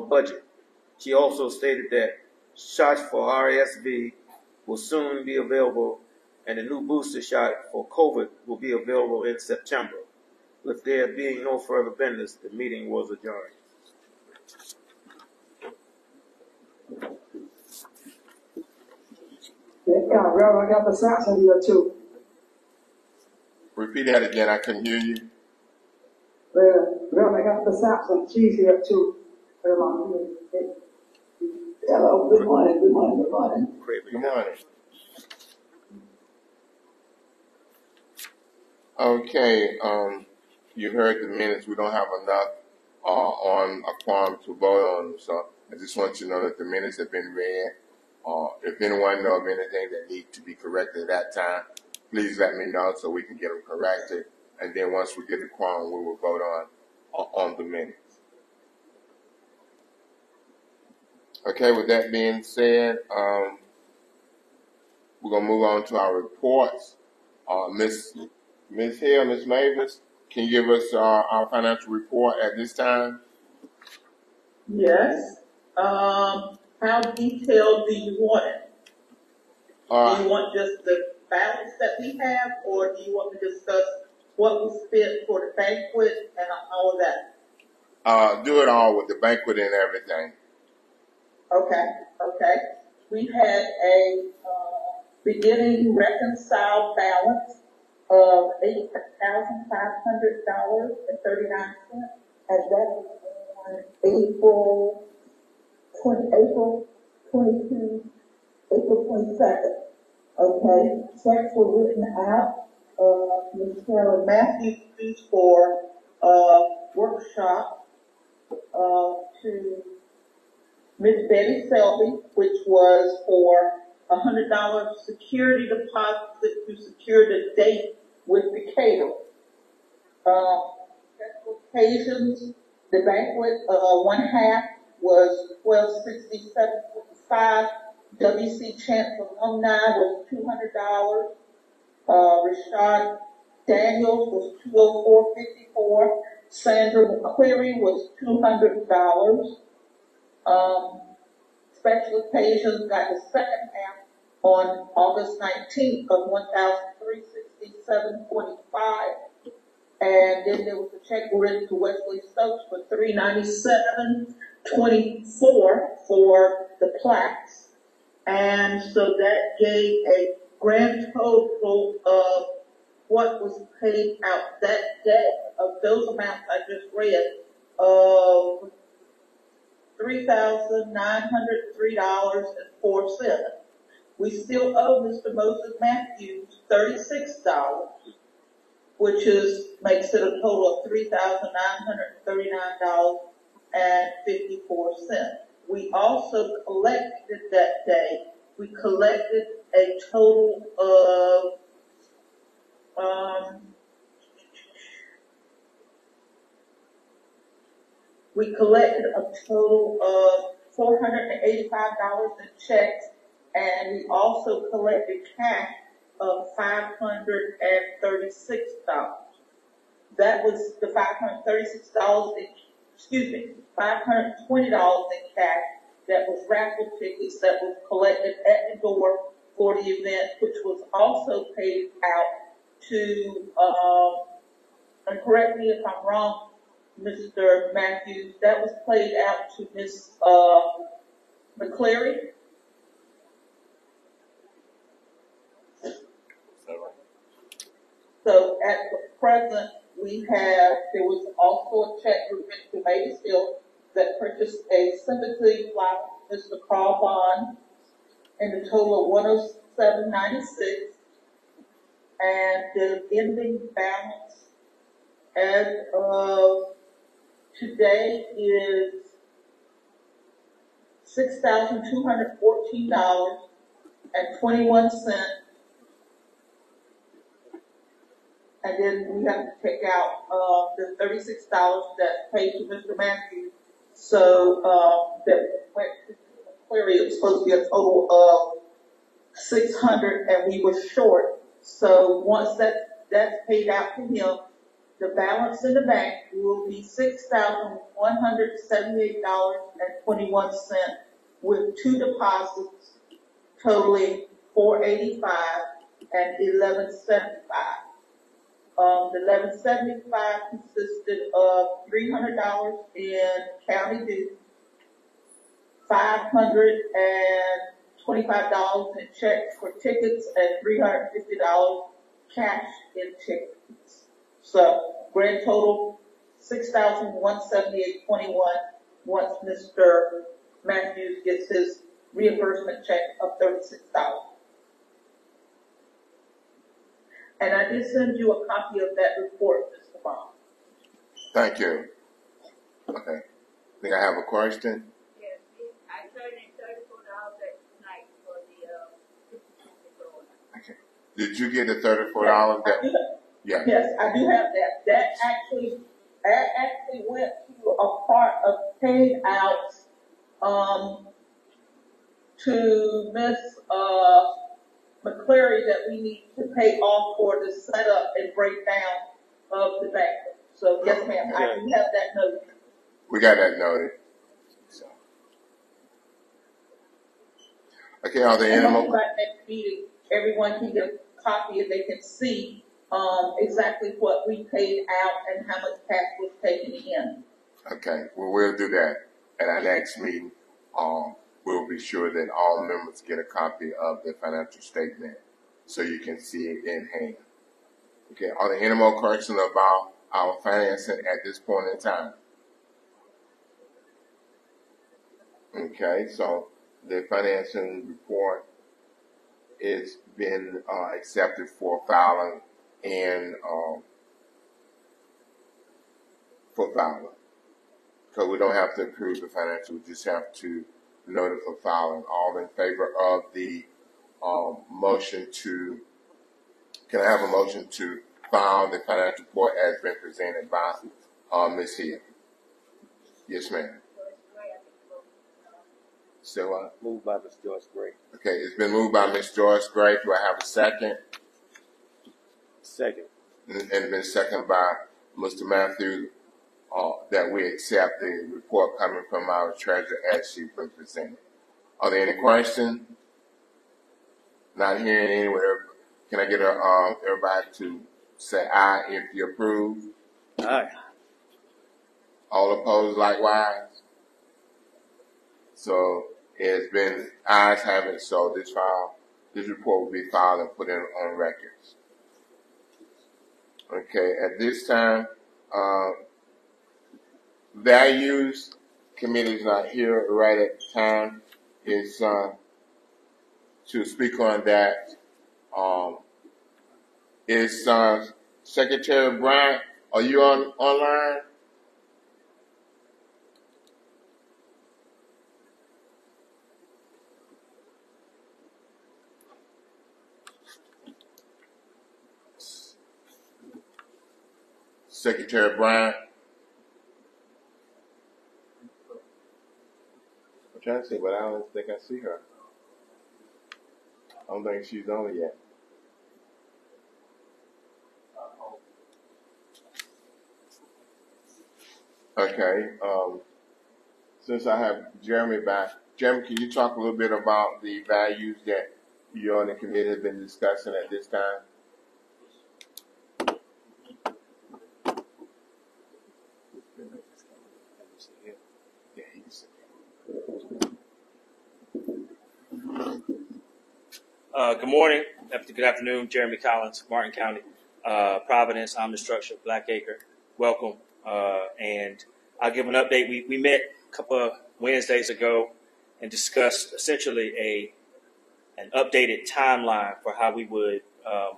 budget. She also stated that shots for RSV will soon be available and a new booster shot for COVID will be available in September. With there being no further business, the meeting was adjourned. Yeah, Reverend Elder Sampson here too. Repeat that again, I couldn't hear you. Reverend Reverend Elder Sampson, she's here too. Hello, good morning, good morning, good morning. Greatly Good morning. Okay, um, you heard the minutes, we don't have enough, uh, on a quorum to vote on, so I just want you to know that the minutes have been read. Uh, if anyone know of anything that needs to be corrected at that time, please let me know so we can get them corrected. And then once we get the quorum, we will vote on, on the minutes. Okay, with that being said, um, we're gonna move on to our reports. Uh, Miss Ms. Hill, Ms. Mavis, can you give us uh, our financial report at this time? Yes. Um, how detailed do you want it? Do Uh, you want just the balance that we have, or do you want to discuss what was spent for the banquet and all of that? uh, do it all with the banquet and everything. Okay, okay. We had a, uh, beginning reconciled balance of eight thousand five hundred dollars and thirty-nine cents. And that was on April twenty, April twenty-two, April twenty-second. Okay, checks were written out, uh, Ms. Carolyn Matthews for, uh, workshop, uh, to Miss Betty Selby, which was for a hundred dollar security deposit to secure the date with the caterer. Uh, special occasions, the banquet, uh, one half was twelve sixty-seven fifty-five. WC Chance alumni was two hundred dollars. Uh, Rashad Daniels was two oh four fifty-four. Sandra McCleary was two hundred dollars. Um, special occasions got the second half on August nineteenth of one thousand three sixty-seven twenty-five. And then there was a check written to Wesley Stokes for three ninety-seven twenty-four for the plaques. And so that gave a grand total of what was paid out that day of those amounts I just read of three thousand nine hundred three dollars and four cents. We still owe Mr. Moses Matthews thirty-six dollars, which is, makes it a total of three thousand nine hundred thirty-nine dollars and fifty-four cents. We also collected that day, we collected a total of, um, we collected a total of four hundred and eighty-five dollars in checks, and we also collected cash of five hundred and thirty-six dollars. That was the five hundred thirty-six dollars in, excuse me, five hundred twenty dollars in cash that was raffle tickets that was collected at the door for the event, which was also paid out to, um, and correct me if I'm wrong, Mr. Matthews, that was played out to Ms. uh, McCleary. So at the present, we have, there was also a check written to Mavis Hill that purchased a sympathy flower, Mr. Carl Bond, in the total of one oh seven ninety-six. And the ending balance as of today is six thousand two hundred fourteen dollars and twenty-one cents. And then we have to take out, uh, the thirty-six dollars that's paid to Mr. Matthews. So, um, that went to the query, it was supposed to be a total of six hundred and we were short. So once that, that's paid out to him, the balance in the bank will be six thousand one hundred seventy-eight dollars and twenty-one cent with two deposits totaling four eighty-five and eleven seventy-five. Um, the eleven seventy-five consisted of three hundred dollars in county due, five hundred and twenty-five dollars in checks for tickets, and three hundred fifty dollars cash in tickets. So, grand total, six thousand one seventy-eight twenty-one, once Mr. Matthews gets his reimbursement check of 36,000. And I did send you a copy of that report, Mr. Bond. Thank you. Okay. Think I have a question? Yes, it- I turned in thirty-four dollars tonight for the, uh, Did you get the thirty-four dollars that, do have- yeah, Yes, I do have that. That actually, that actually went to a part of paid out, um, to Miss, uh, McCleary that we need to pay off for the setup and breakdown of the bank. So, yes, ma'am, I do have that note. we got that noted. So. Okay, are there And any hopefully more? by next meeting, everyone can get a copy and they can see, um, exactly what we paid out and how much cash was taken in. Okay, well, we'll do that at our next meeting. Um, we'll be sure that all members get a copy of the financial statement so you can see it in hand. Okay, are there any more questions about our financing at this point in time? Okay, so the financing report is been, uh, accepted for filing and, um, for filing. So we don't have to approve the financial, we just have to notify filing. All in favor of the, um, motion to, can I have a motion to file the financial report as been presented by, uh, Ms. Hill? Yes, ma'am. Joyce Gray, I think, So, uh, Moved by Ms. Joyce Gray. okay, it's been moved by Ms. Joyce Gray. Do I have a second? Second. And been seconded by Mr. Matthew, uh, that we accept the report coming from our treasurer as she was presented. Are there any questions? Not hearing anywhere. Can I get a, uh, everybody to say aye if you approve? Aye. All opposed likewise? So it's been, ayes have it, so this file, this report will be filed and put in on records. Okay, at this time, uh, values committee is not here right at the time. Is, uh, to speak on that, um, is, uh, Secretary Bryant, are you on, online? Secretary Bryant? I'm trying to see, but I don't think I see her. I don't think she's on yet. Okay, um, since I have Jeremy back, Jeremy, can you talk a little bit about the values that you and the committee have been discussing at this time? Yeah, he can sit Uh, good morning, good afternoon, Jeremy Collins, Martin County, uh, Providence, the structure, Blackacre. Welcome. Uh, and I'll give an update. We, we met a couple of Wednesdays ago and discussed essentially a, an updated timeline for how we would, um,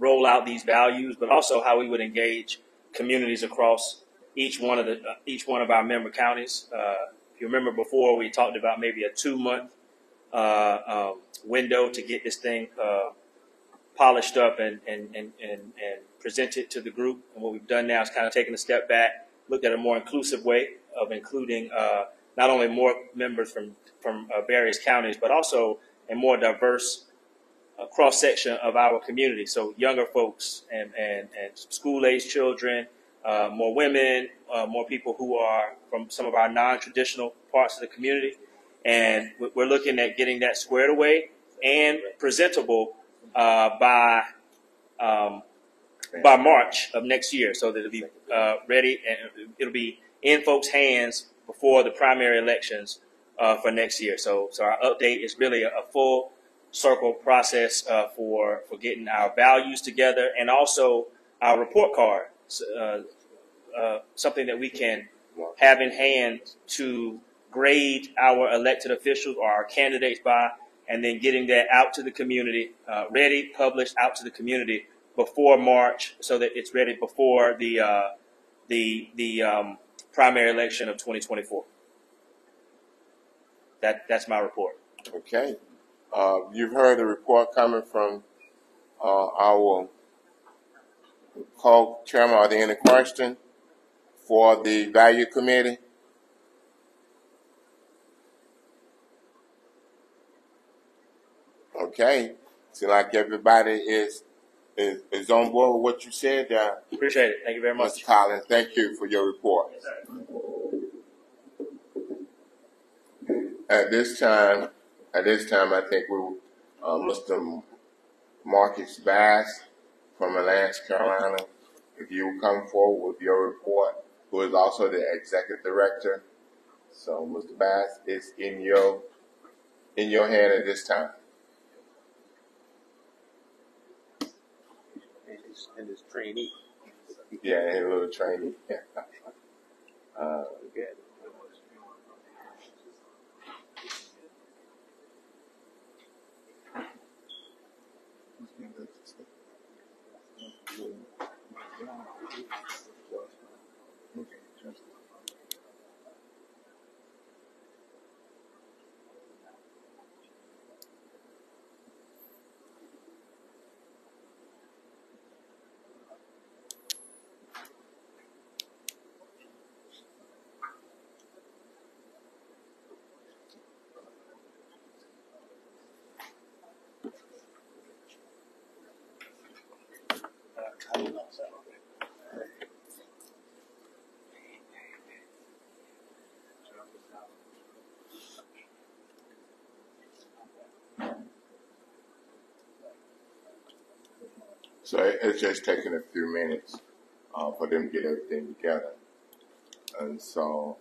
roll out these values, but also how we would engage communities across each one of the, uh, each one of our member counties. Uh, if you remember before, we talked about maybe a two month uh, um, window to get this thing uh, polished up and, and, and, and, and presented to the group. And what we've done now is kind of taken a step back, looked at a more inclusive way of including uh, not only more members from, from uh, various counties, but also a more diverse a cross section of our community. So younger folks and, and, and school age children, uh, more women, uh, more people who are from some of our non traditional parts of the community. And we- we're looking at getting that squared away and presentable uh, by um, by March of next year, so that it'll be uh, ready and it'll be in folks' hands before the primary elections uh, for next year. So, so our update is really a, a full circle process uh, for for getting our values together and also our report card, uh, uh, something that we can have in hand to grade our elected officials or our candidates by, and then getting that out to the community, uh, ready, published out to the community before March, so that it's ready before the uh, the the um, primary election of 2024. That that's my report. Okay. Uh, you've heard the report coming from uh, our co-chairman. Are there any questions for the value committee? Okay. Seems like everybody is, is is on board with what you said, uh, Appreciate it. Thank you very much. Mr. Collins. Thank you for your report. At this time, at this time, I think we, uh, Mr. Marcus Bass from Atlantic Carolina, if you will come forward with your report, who is also the executive director. So, Mr. Bass, it's in your, in your hand at this time. And his, and his trainee. Yeah, a little training. Yeah. Uh, Good. So it- it's just taking a few minutes uh, for them to get everything together. And so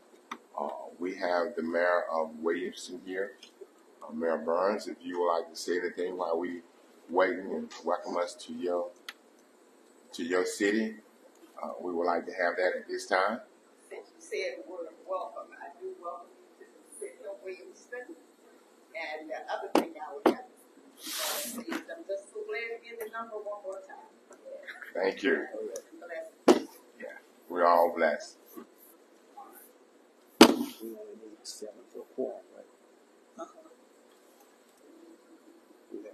uh, we have the mayor of Williamston here, uh, Mayor Burns. If you would like to say anything while we waiting and welcome us to your to your city, uh, we would like to have that at this time. since you said the word welcome, I do welcome you to the city of Williamston. And the other thing I would have to say is I'm just glad to the number one more time. Thank you. Bless. We're all blessed. We only need seven for a quorum, right? Yeah.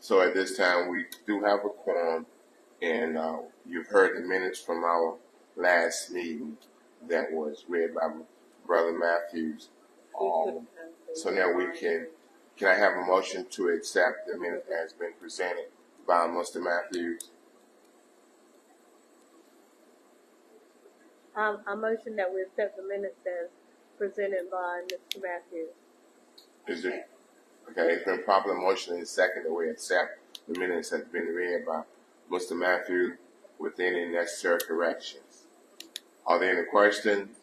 So at this time, we do have a quorum, and uh, you've heard the minutes from our last meeting that was read by Brother Matthews. Um, so now we can, can I have a motion to accept the minute that has been presented by Mr. Matthews? Um, I motion that we accept the minutes as presented by Mr. Matthews. Is it, okay, it's been properly motion and second that we accept the minutes that have been read by Mr. Matthew with any necessary corrections. Are there any questions?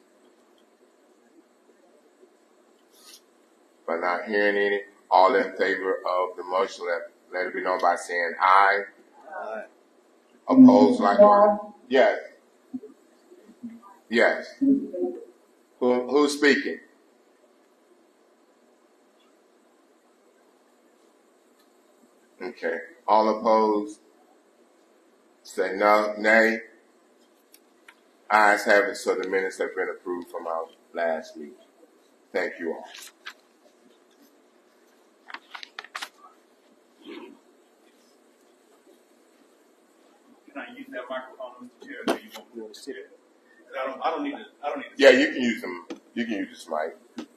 By not hearing any, all in favor of the motion, let, let it be known by saying aye. Aye. Opposed likewise? Yes. Yes. Who, who's speaking? Okay. All opposed? Say no, nay. Ayes have it, so the minutes have been approved from our last meeting. Thank you all. Can I mind using that microphone, Mr. Chair? Or you want You want to sit there? I don't, I don't need to, I don't need to. Yeah, you can use them. You can use this mic.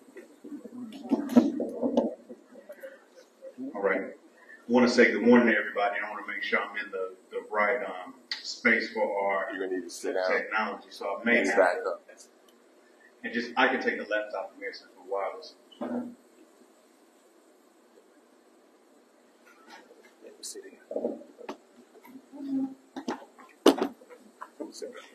All right. I want to say good morning to everybody. I want to make sure I'm in the, the right, um, space for our You're gonna need to sit down technology, so I may and have. back up. And just, I can take the laptop from here since we're wireless. Yeah, sit there.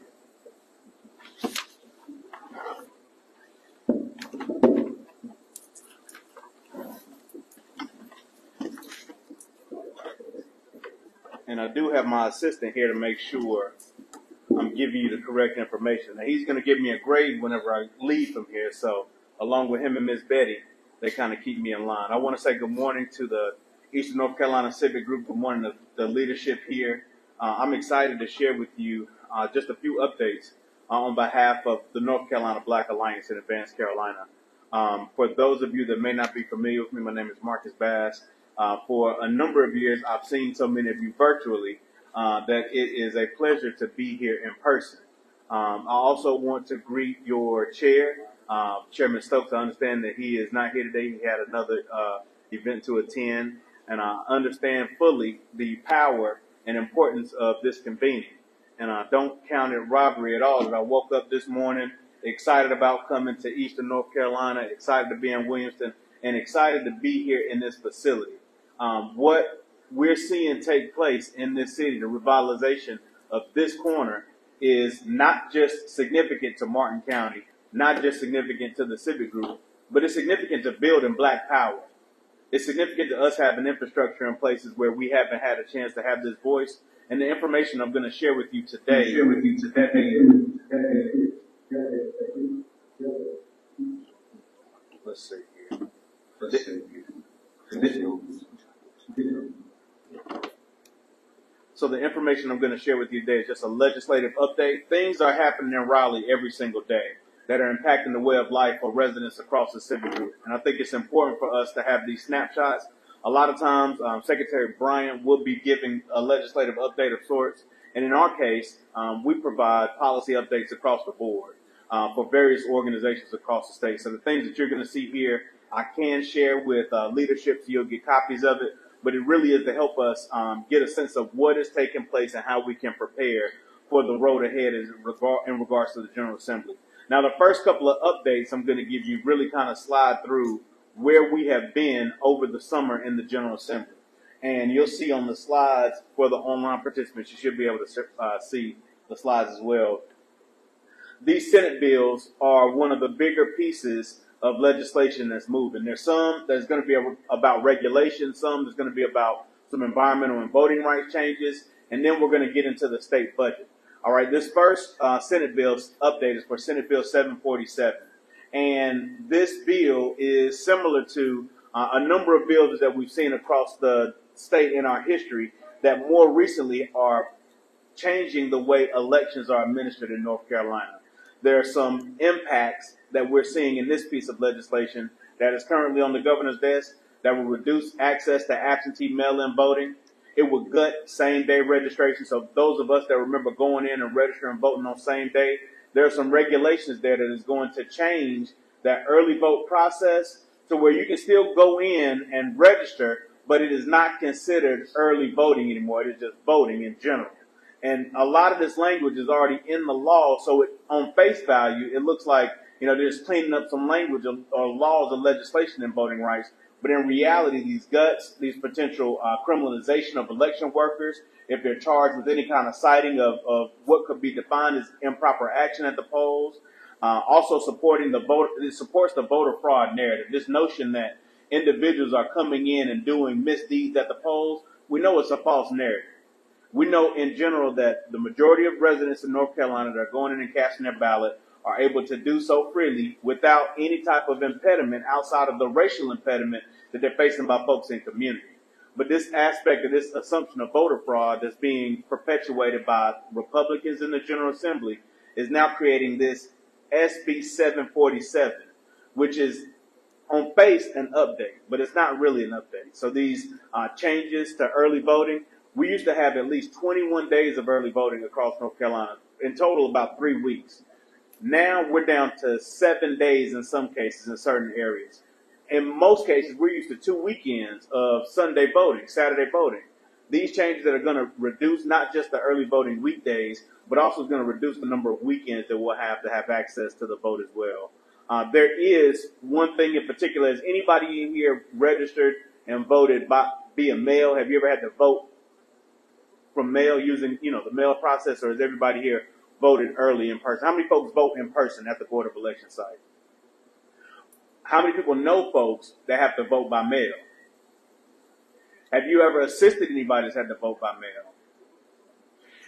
And I do have my assistant here to make sure I'm giving you the correct information. Now he's going to give me a grade whenever I leave from here. So along with him and Miss Betty, they kind of keep me in line. I want to say good morning to the Eastern North Carolina Civic Group. Good morning to the leadership here. Uh, I'm excited to share with you uh, just a few updates uh, on behalf of the North Carolina Black Alliance in Advance Carolina. Um, for those of you that may not be familiar with me, my name is Marcus Bass. Uh, for a number of years, I've seen so many of you virtually uh, that it is a pleasure to be here in person. Um, I also want to greet your chair, uh, Chairman Stokes. I understand that he is not here today. He had another uh, event to attend, and I understand fully the power and importance of this convening. And I don't count it robbery at all that I woke up this morning excited about coming to Eastern North Carolina, excited to be in Williamston, and excited to be here in this facility. Um, what we're seeing take place in this city, the revitalization of this corner, is not just significant to Martin County, not just significant to the civic group, but it's significant to building black power. It's significant to us having infrastructure in places where we haven't had a chance to have this voice. And the information I'm going to share with you today, Share with you today. let's see here. Let's see. So the information I'm going to share with you today is just a legislative update. Things are happening in Raleigh every single day that are impacting the way of life for residents across the group. And I think it's important for us to have these snapshots. A lot of times, um, Secretary Bryant will be giving a legislative update of sorts. And in our case, um, we provide policy updates across the board uh, for various organizations across the state. So the things that you're going to see here, I can share with uh, leadership so you'll get copies of it. But it really is to help us um, get a sense of what is taking place and how we can prepare for the road ahead in, in regards to the General Assembly. Now, the first couple of updates I'm going to give you really kind of slide through where we have been over the summer in the General Assembly. And you'll see on the slides for the online participants, you should be able to uh, see the slides as well. These Senate bills are one of the bigger pieces of legislation that's moving. There's some that's going to be about regulation, some that's going to be about some environmental and voting rights changes, and then we're going to get into the state budget. All right, this first uh, Senate bill update is for Senate Bill 747. And this bill is similar to uh, a number of bills that we've seen across the state in our history that more recently are changing the way elections are administered in North Carolina. There are some impacts that we're seeing in this piece of legislation that is currently on the governor's desk that will reduce access to absentee mail-in voting. It will gut same-day registration. So those of us that remember going in and registering and voting on same day, there are some regulations there that is going to change that early vote process to where you can still go in and register, but it is not considered early voting anymore. It is just voting in general. And a lot of this language is already in the law, so it, on face value, it looks like you know, they're just cleaning up some language or, or laws or legislation in voting rights. But in reality, these guts, these potential uh, criminalization of election workers, if they're charged with any kind of citing of, of what could be defined as improper action at the polls, uh, also supporting the voter, it supports the voter fraud narrative. This notion that individuals are coming in and doing misdeeds at the polls, we know it's a false narrative. We know in general that the majority of residents in North Carolina that are going in and casting their ballot are able to do so freely without any type of impediment outside of the racial impediment that they're facing by folks in community. But this aspect of this assumption of voter fraud that's being perpetuated by Republicans in the General Assembly is now creating this SB 747, which is on face an update, but it's not really an update. So these uh, changes to early voting we used to have at least 21 days of early voting across North Carolina. In total, about three weeks. Now we're down to seven days in some cases in certain areas. In most cases, we're used to two weekends of Sunday voting, Saturday voting. These changes that are going to reduce not just the early voting weekdays, but also is going to reduce the number of weekends that we'll have to have access to the vote as well. Uh, there is one thing in particular. Is anybody in here registered and voted by via mail? Have you ever had to vote from mail using, you know, the mail process, or is everybody here voted early in person? How many folks vote in person at the Board of Election site? How many people know folks that have to vote by mail? Have you ever assisted anybody that's had to vote by mail?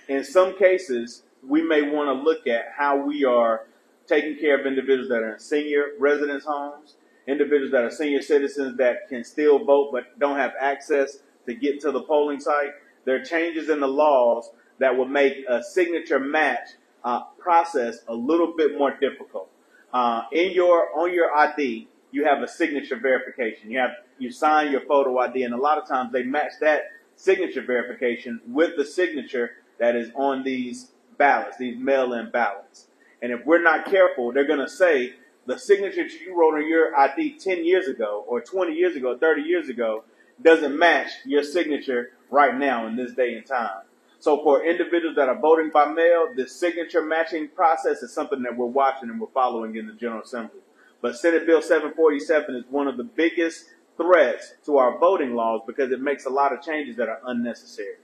In some cases, we may want to look at how we are taking care of individuals that are in senior residence homes, individuals that are senior citizens that can still vote but don't have access to get to the polling site. There are changes in the laws that will make a signature match uh, process a little bit more difficult. Uh, in your on your ID, you have a signature verification. You have you sign your photo ID, and a lot of times they match that signature verification with the signature that is on these ballots, these mail-in ballots. And if we're not careful, they're going to say the signature that you wrote on your ID 10 years ago, or 20 years ago, 30 years ago, doesn't match your signature right now in this day and time. So for individuals that are voting by mail, the signature matching process is something that we're watching and we're following in the General Assembly. But Senate Bill 747 is one of the biggest threats to our voting laws because it makes a lot of changes that are unnecessary.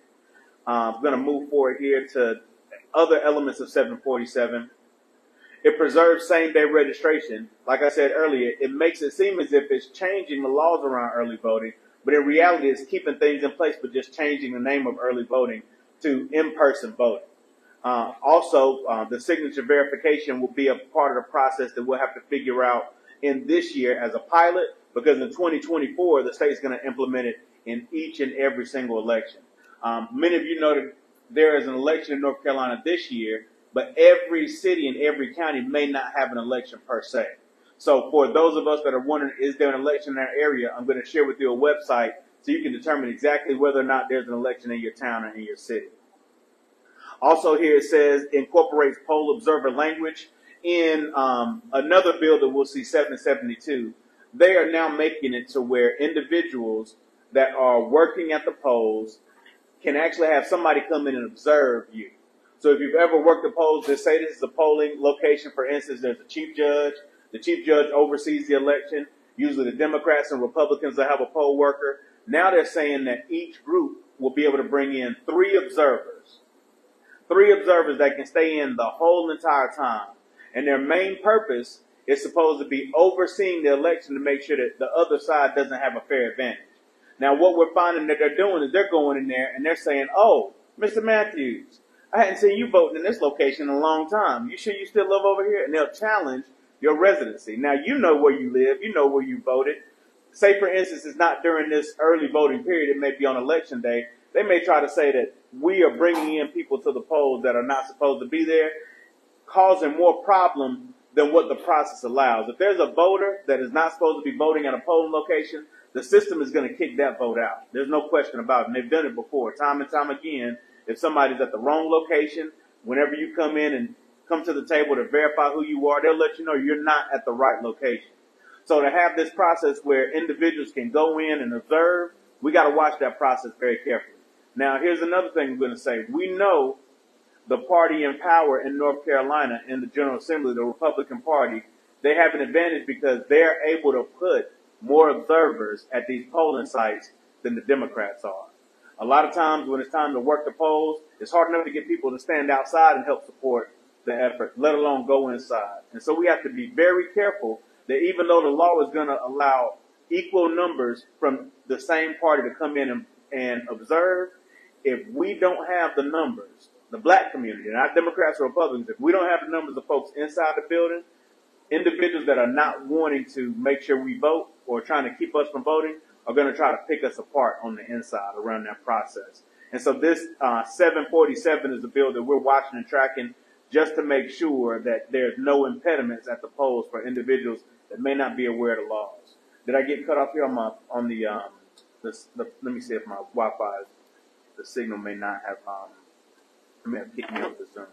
Uh, I'm going to move forward here to other elements of 747. It preserves same day registration. Like I said earlier, it makes it seem as if it's changing the laws around early voting, but in reality, it's keeping things in place, but just changing the name of early voting to in person voting. Uh, also, uh, the signature verification will be a part of the process that we'll have to figure out in this year as a pilot, because in 2024, the state's going to implement it in each and every single election. Um, many of you know that there is an election in North Carolina this year, but every city and every county may not have an election per se. So for those of us that are wondering, is there an election in our area? I'm going to share with you a website so you can determine exactly whether or not there's an election in your town or in your city. Also, here it says incorporates poll observer language. In um, another bill that we'll see, 772, they are now making it to where individuals that are working at the polls can actually have somebody come in and observe you. So if you've ever worked the polls, let's say this is a polling location, for instance, there's a chief judge. The chief judge oversees the election. Usually the Democrats and Republicans will have a poll worker. Now they're saying that each group will be able to bring in three observers three observers that can stay in the whole entire time. And their main purpose is supposed to be overseeing the election to make sure that the other side doesn't have a fair advantage. Now, what we're finding that they're doing is they're going in there and they're saying, "Oh, Mr. Matthews, I hadn't seen you voting in this location in a long time. You sure you still live over here?" And they'll challenge your residency. Now, you know where you live, you know where you voted. Say, for instance, it's not during this early voting period; it may be on election day. They may try to say that we are bringing in people to the polls that are not supposed to be there, causing more problem than what the process allows. If there's a voter that is not supposed to be voting at a polling location, the system is going to kick that vote out. There's no question about it. And they've done it before, time and time again. If somebody's at the wrong location, whenever you come in and come to the table to verify who you are, they'll let you know you're not at the right location. So to have this process where individuals can go in and observe, we got to watch that process very carefully. Now, here's another thing I'm going to say. We know the party in power in North Carolina in the General Assembly, the Republican Party, they have an advantage because they're able to put more observers at these polling sites than the Democrats are. A lot of times when it's time to work the polls, it's hard enough to get people to stand outside and help support the effort, let alone go inside. And so we have to be very careful that even though the law is going to allow equal numbers from the same party to come in and, and observe, if we don't have the numbers, the black community, not Democrats or Republicans, if we don't have the numbers of folks inside the building, individuals that are not wanting to make sure we vote or trying to keep us from voting are going to try to pick us apart on the inside around that process. And so this uh, 747 is a bill that we're watching and tracking just to make sure that there's no impediments at the polls for individuals that may not be aware of the laws. Did I get cut off here on my on the um the, the let me see if my Wi-Fi the signal may not have, um, may have kicked me off the Zoom.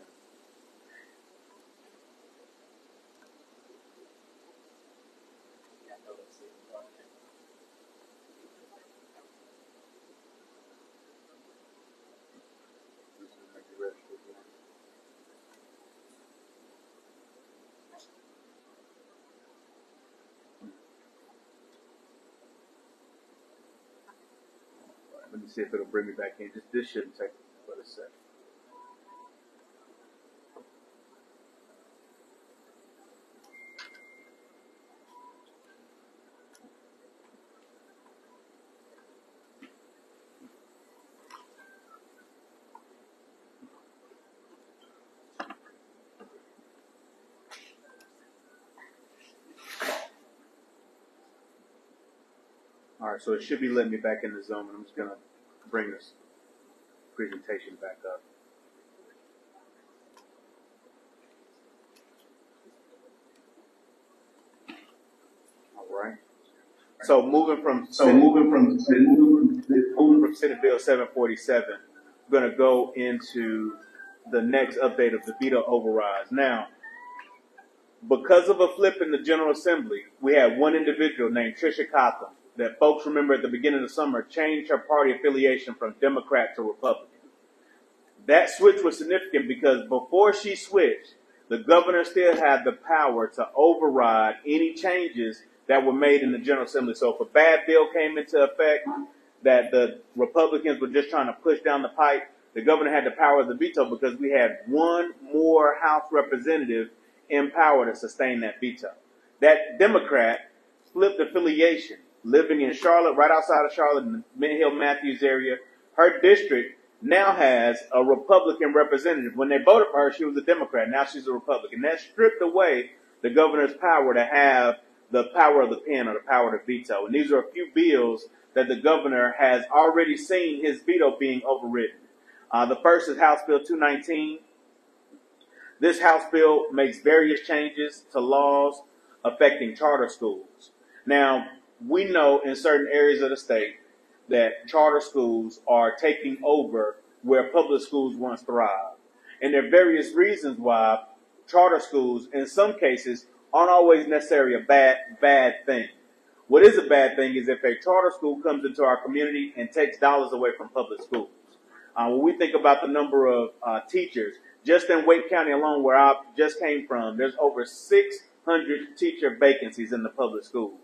See if it'll bring me back in. Just this shouldn't take but a second. All right, so it should be letting me back in the zone, and I'm just gonna bring this presentation back up. All right. So moving from So moving from, moving moving from Senate Bill 747, we're going to go into the next update of the veto overrides. Now, because of a flip in the General Assembly, we had one individual named Tricia Cotham that folks remember at the beginning of the summer changed her party affiliation from Democrat to Republican. That switch was significant because before she switched, the governor still had the power to override any changes that were made in the General Assembly. So if a bad bill came into effect that the Republicans were just trying to push down the pipe, the governor had the power of the veto because we had one more House representative in power to sustain that veto. That Democrat flipped affiliation, living in Charlotte, right outside of Charlotte, in the Mint Hill Matthews area. Her district now has a Republican representative. When they voted for her, she was a Democrat. Now she's a Republican. That stripped away the governor's power to have the power of the pen or the power to veto. And these are a few bills that the governor has already seen his veto being overridden. Uh, the first is House Bill 219. This House bill makes various changes to laws affecting charter schools. Now, we know in certain areas of the state that charter schools are taking over where public schools once thrived. And there are various reasons why charter schools, in some cases, aren't always necessarily a bad, bad thing. What is a bad thing is if a charter school comes into our community and takes dollars away from public schools. Uh, when we think about the number of uh, teachers, just in Wake County alone, where I just came from, there's over 600 teacher vacancies in the public schools.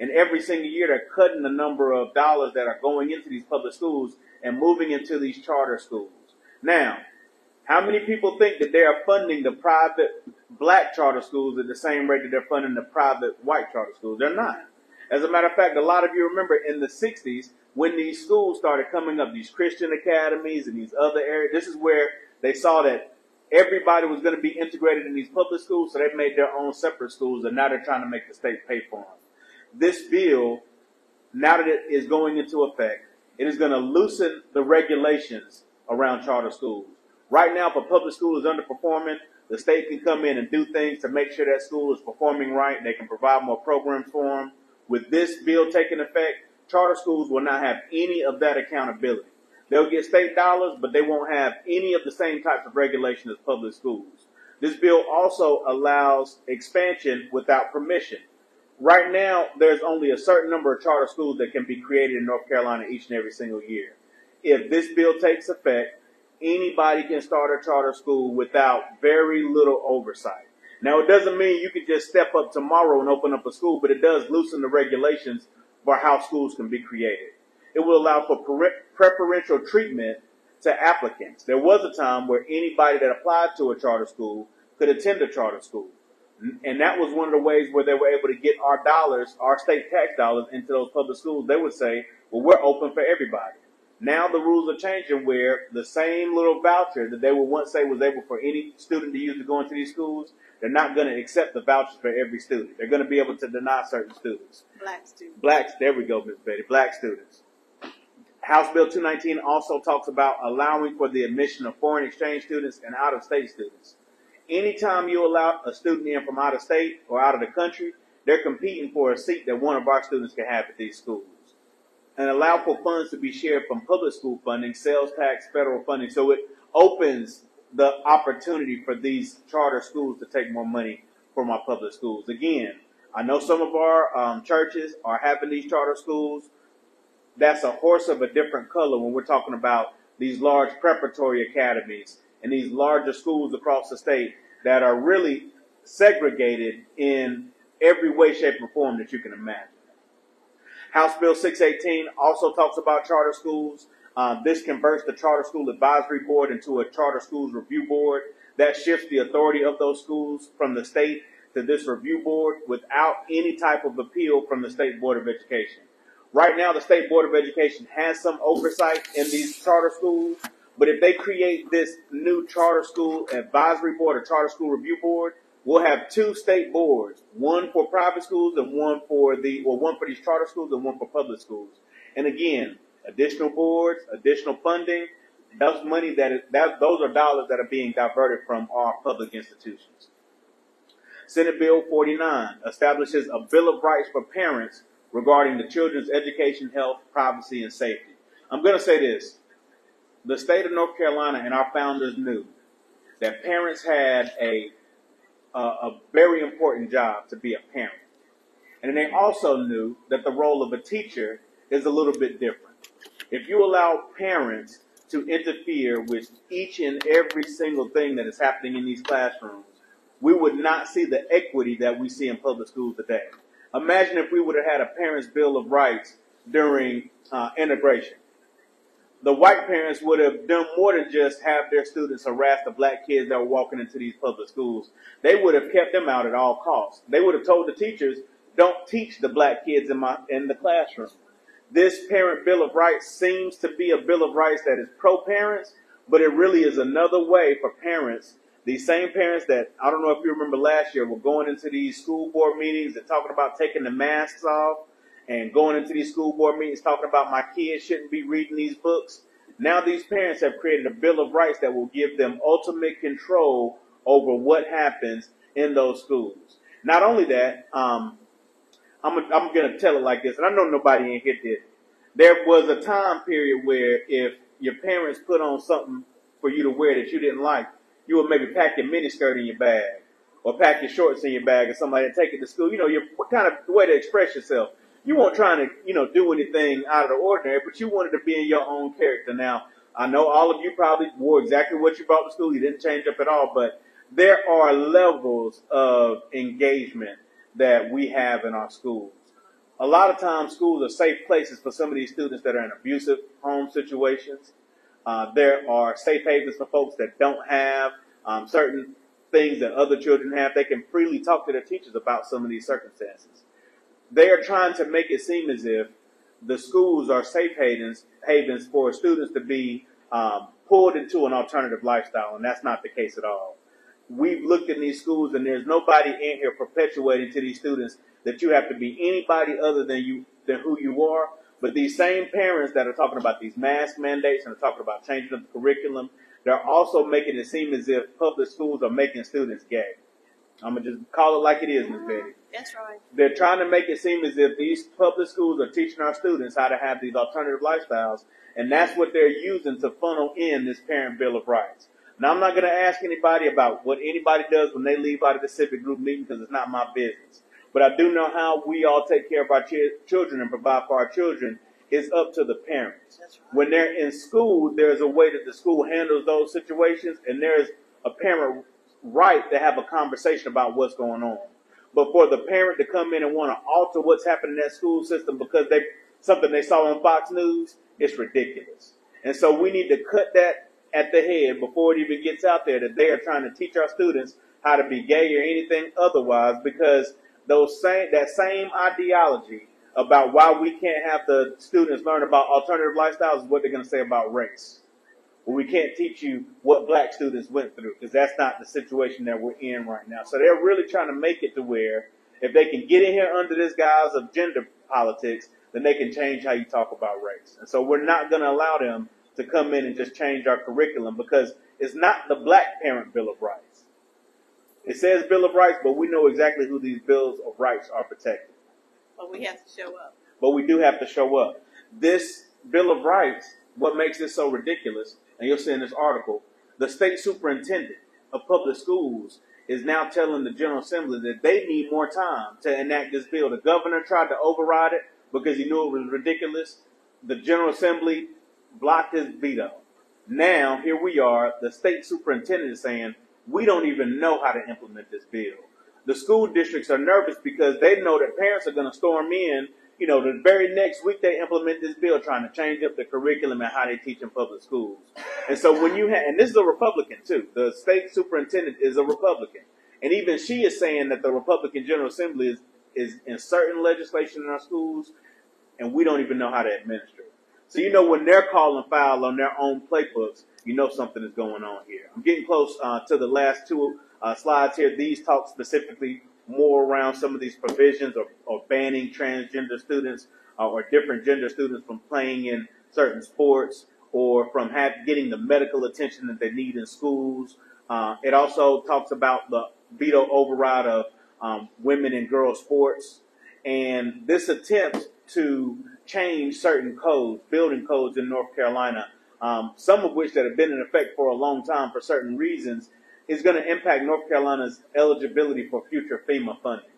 And every single year, they're cutting the number of dollars that are going into these public schools and moving into these charter schools. Now, how many people think that they are funding the private black charter schools at the same rate that they're funding the private white charter schools? They're not. As a matter of fact, a lot of you remember in the 60s when these schools started coming up, these Christian academies and these other areas, this is where they saw that everybody was going to be integrated in these public schools, so they made their own separate schools, and now they're trying to make the state pay for them. This bill, now that it is going into effect, it is going to loosen the regulations around charter schools. Right now, if a public school is underperforming, the state can come in and do things to make sure that school is performing right. They can provide more programs for them. With this bill taking effect, charter schools will not have any of that accountability. They'll get state dollars, but they won't have any of the same types of regulation as public schools. This bill also allows expansion without permission. Right now, there's only a certain number of charter schools that can be created in North Carolina each and every single year. If this bill takes effect, anybody can start a charter school without very little oversight. Now, it doesn't mean you can just step up tomorrow and open up a school, but it does loosen the regulations for how schools can be created. It will allow for preferential treatment to applicants. There was a time where anybody that applied to a charter school could attend a charter school. And that was one of the ways where they were able to get our dollars, our state tax dollars into those public schools. They would say, well, we're open for everybody. Now the rules are changing where the same little voucher that they would once say was able for any student to use to go into these schools, they're not going to accept the vouchers for every student. They're going to be able to deny certain students. Black students. Blacks, there we go, Miss Betty. Black students. House Bill 219 also talks about allowing for the admission of foreign exchange students and out of state students. Anytime you allow a student in from out of state or out of the country, they're competing for a seat that one of our students can have at these schools. and allow for funds to be shared from public school funding, sales tax, federal funding. So it opens the opportunity for these charter schools to take more money from our public schools. Again, I know some of our um, churches are having these charter schools. That's a horse of a different color when we're talking about these large preparatory academies and these larger schools across the state that are really segregated in every way, shape, or form that you can imagine. House Bill 618 also talks about charter schools. Um, this converts the Charter School Advisory Board into a Charter Schools Review Board. That shifts the authority of those schools from the state to this review board without any type of appeal from the State Board of Education. Right now, the State Board of Education has some oversight in these charter schools, but if they create this new Charter School Advisory Board or Charter School Review Board, we'll have two state boards, one for private schools and one for the, or one for these charter schools and one for public schools. And again, additional boards, additional funding, that's money that is, that, those are dollars that are being diverted from our public institutions. Senate Bill 49 establishes a Bill of Rights for parents regarding the children's education, health, privacy, and safety. I'm going to say this. The state of North Carolina and our founders knew that parents had a, a, very important job to be a parent. And they also knew that the role of a teacher is a little bit different. If you allow parents to interfere with each and every single thing that is happening in these classrooms, we would not see the equity that we see in public schools today. Imagine if we would have had a parents' bill of rights during uh, integration. The white parents would have done more than just have their students harass the black kids that were walking into these public schools. They would have kept them out at all costs. They would have told the teachers, "Don't teach the black kids in my in the classroom." This parent bill of rights seems to be a bill of rights that is pro-parents, but it really is another way for parents these same parents that I don't know if you remember last year were going into these school board meetings and talking about taking the masks off and going into these school board meetings talking about my kids shouldn't be reading these books. Now these parents have created a bill of rights that will give them ultimate control over what happens in those schools. Not only that, um, I'm, I'm going to tell it like this, and I know nobody in here did. There was a time period where if your parents put on something for you to wear that you didn't like, you would maybe pack your miniskirt in your bag or pack your shorts in your bag or something like that, take it to school. You know, your kind of the way to express yourself. You weren't trying to, you know, do anything out of the ordinary, but you wanted to be in your own character. Now, I know all of you probably wore exactly what you brought to school. You didn't change up at all, but there are levels of engagement that we have in our schools. A lot of times schools are safe places for some of these students that are in abusive home situations. Uh, there are safe havens for folks that don't have um, certain things that other children have. They can freely talk to their teachers about some of these circumstances. They are trying to make it seem as if the schools are safe havens, havens for students to be um, pulled into an alternative lifestyle, and that's not the case at all. We've looked in these schools, and there's nobody in here perpetuating to these students that you have to be anybody other than you than who you are but these same parents that are talking about these mask mandates and are talking about changing the curriculum, they're also making it seem as if public schools are making students gay. I'm gonna just call it like it is, Miss Betty. That's right. They're trying to make it seem as if these public schools are teaching our students how to have these alternative lifestyles, and that's what they're using to funnel in this parent bill of rights. Now, I'm not going to ask anybody about what anybody does when they leave out of the civic group meeting because it's not my business. But I do know how we all take care of our ch- children and provide for our children is up to the parents. That's right. When they're in school, there's a way that the school handles those situations, and there's a parent right to have a conversation about what's going on. But for the parent to come in and want to alter what's happening in that school system because they something they saw on Fox News, it's ridiculous. And so we need to cut that at the head before it even gets out there that they are trying to teach our students how to be gay or anything otherwise because those same that same ideology about why we can't have the students learn about alternative lifestyles is what they're going to say about race. Well, we can't teach you what black students went through because that's not the situation that we're in right now. So they're really trying to make it to where if they can get in here under this guise of gender politics, then they can change how you talk about race. And so we're not going to allow them to come in and just change our curriculum because it's not the black parent bill of rights. It says Bill of Rights, but we know exactly who these bills of rights are protecting. But we have to show up. But we do have to show up. this Bill of Rights, what makes this so ridiculous, and you'll see in this article, the state superintendent of public schools is now telling the General Assembly that they need more time to enact this bill. The governor tried to override it because he knew it was ridiculous. The General Assembly blocked his veto. Now, here we are, the state superintendent is saying, we don't even know how to implement this bill. The school districts are nervous because they know that parents are going to storm in you know, the very next week they implement this bill trying to change up the curriculum and how they teach in public schools. And so when you have, and this is a Republican too, the state superintendent is a Republican. And even she is saying that the Republican General Assembly is, is inserting legislation in our schools and we don't even know how to administer it. So you know when they're calling foul on their own playbooks, you know something is going on here. I'm getting close uh, to the last two uh, slides here. These talk specifically more around some of these provisions of, of banning transgender students uh, or different gender students from playing in certain sports or from have, getting the medical attention that they need in schools. Uh, it also talks about the veto override of um, women and girls sports. And this attempt to change certain codes, building codes in North Carolina, um, some of which that have been in effect for a long time for certain reasons, is going to impact North Carolina's eligibility for future FEMA funding.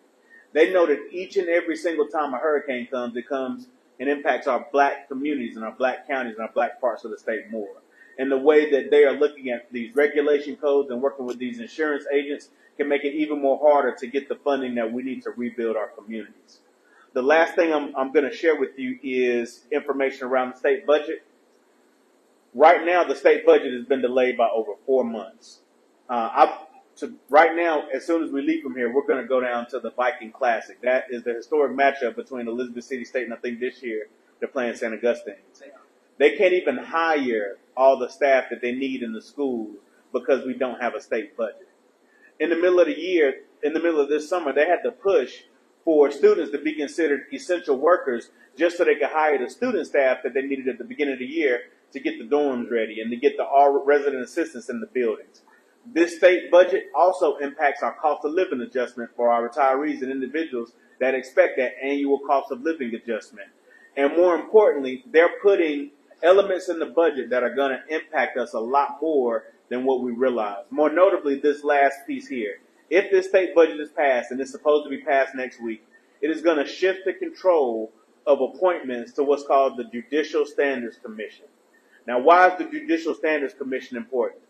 They know that each and every single time a hurricane comes, it comes and impacts our black communities and our black counties and our black parts of the state more. And the way that they are looking at these regulation codes and working with these insurance agents can make it even more harder to get the funding that we need to rebuild our communities. The last thing I'm, I'm going to share with you is information around the state budget. Right now, the state budget has been delayed by over four months. Uh, I, to, right now, as soon as we leave from here, we're going to go down to the Viking Classic. That is the historic matchup between Elizabeth City State and I think this year they're playing St. Augustine. They can't even hire all the staff that they need in the schools because we don't have a state budget. In the middle of the year, in the middle of this summer, they had to push for students to be considered essential workers just so they could hire the student staff that they needed at the beginning of the year to get the dorms ready and to get the all resident assistants in the buildings. This state budget also impacts our cost of living adjustment for our retirees and individuals that expect that annual cost of living adjustment. And more importantly, they're putting elements in the budget that are going to impact us a lot more than what we realize. More notably, this last piece here. If this state budget is passed, and it's supposed to be passed next week, it is going to shift the control of appointments to what's called the Judicial Standards Commission. Now, why is the Judicial Standards Commission important?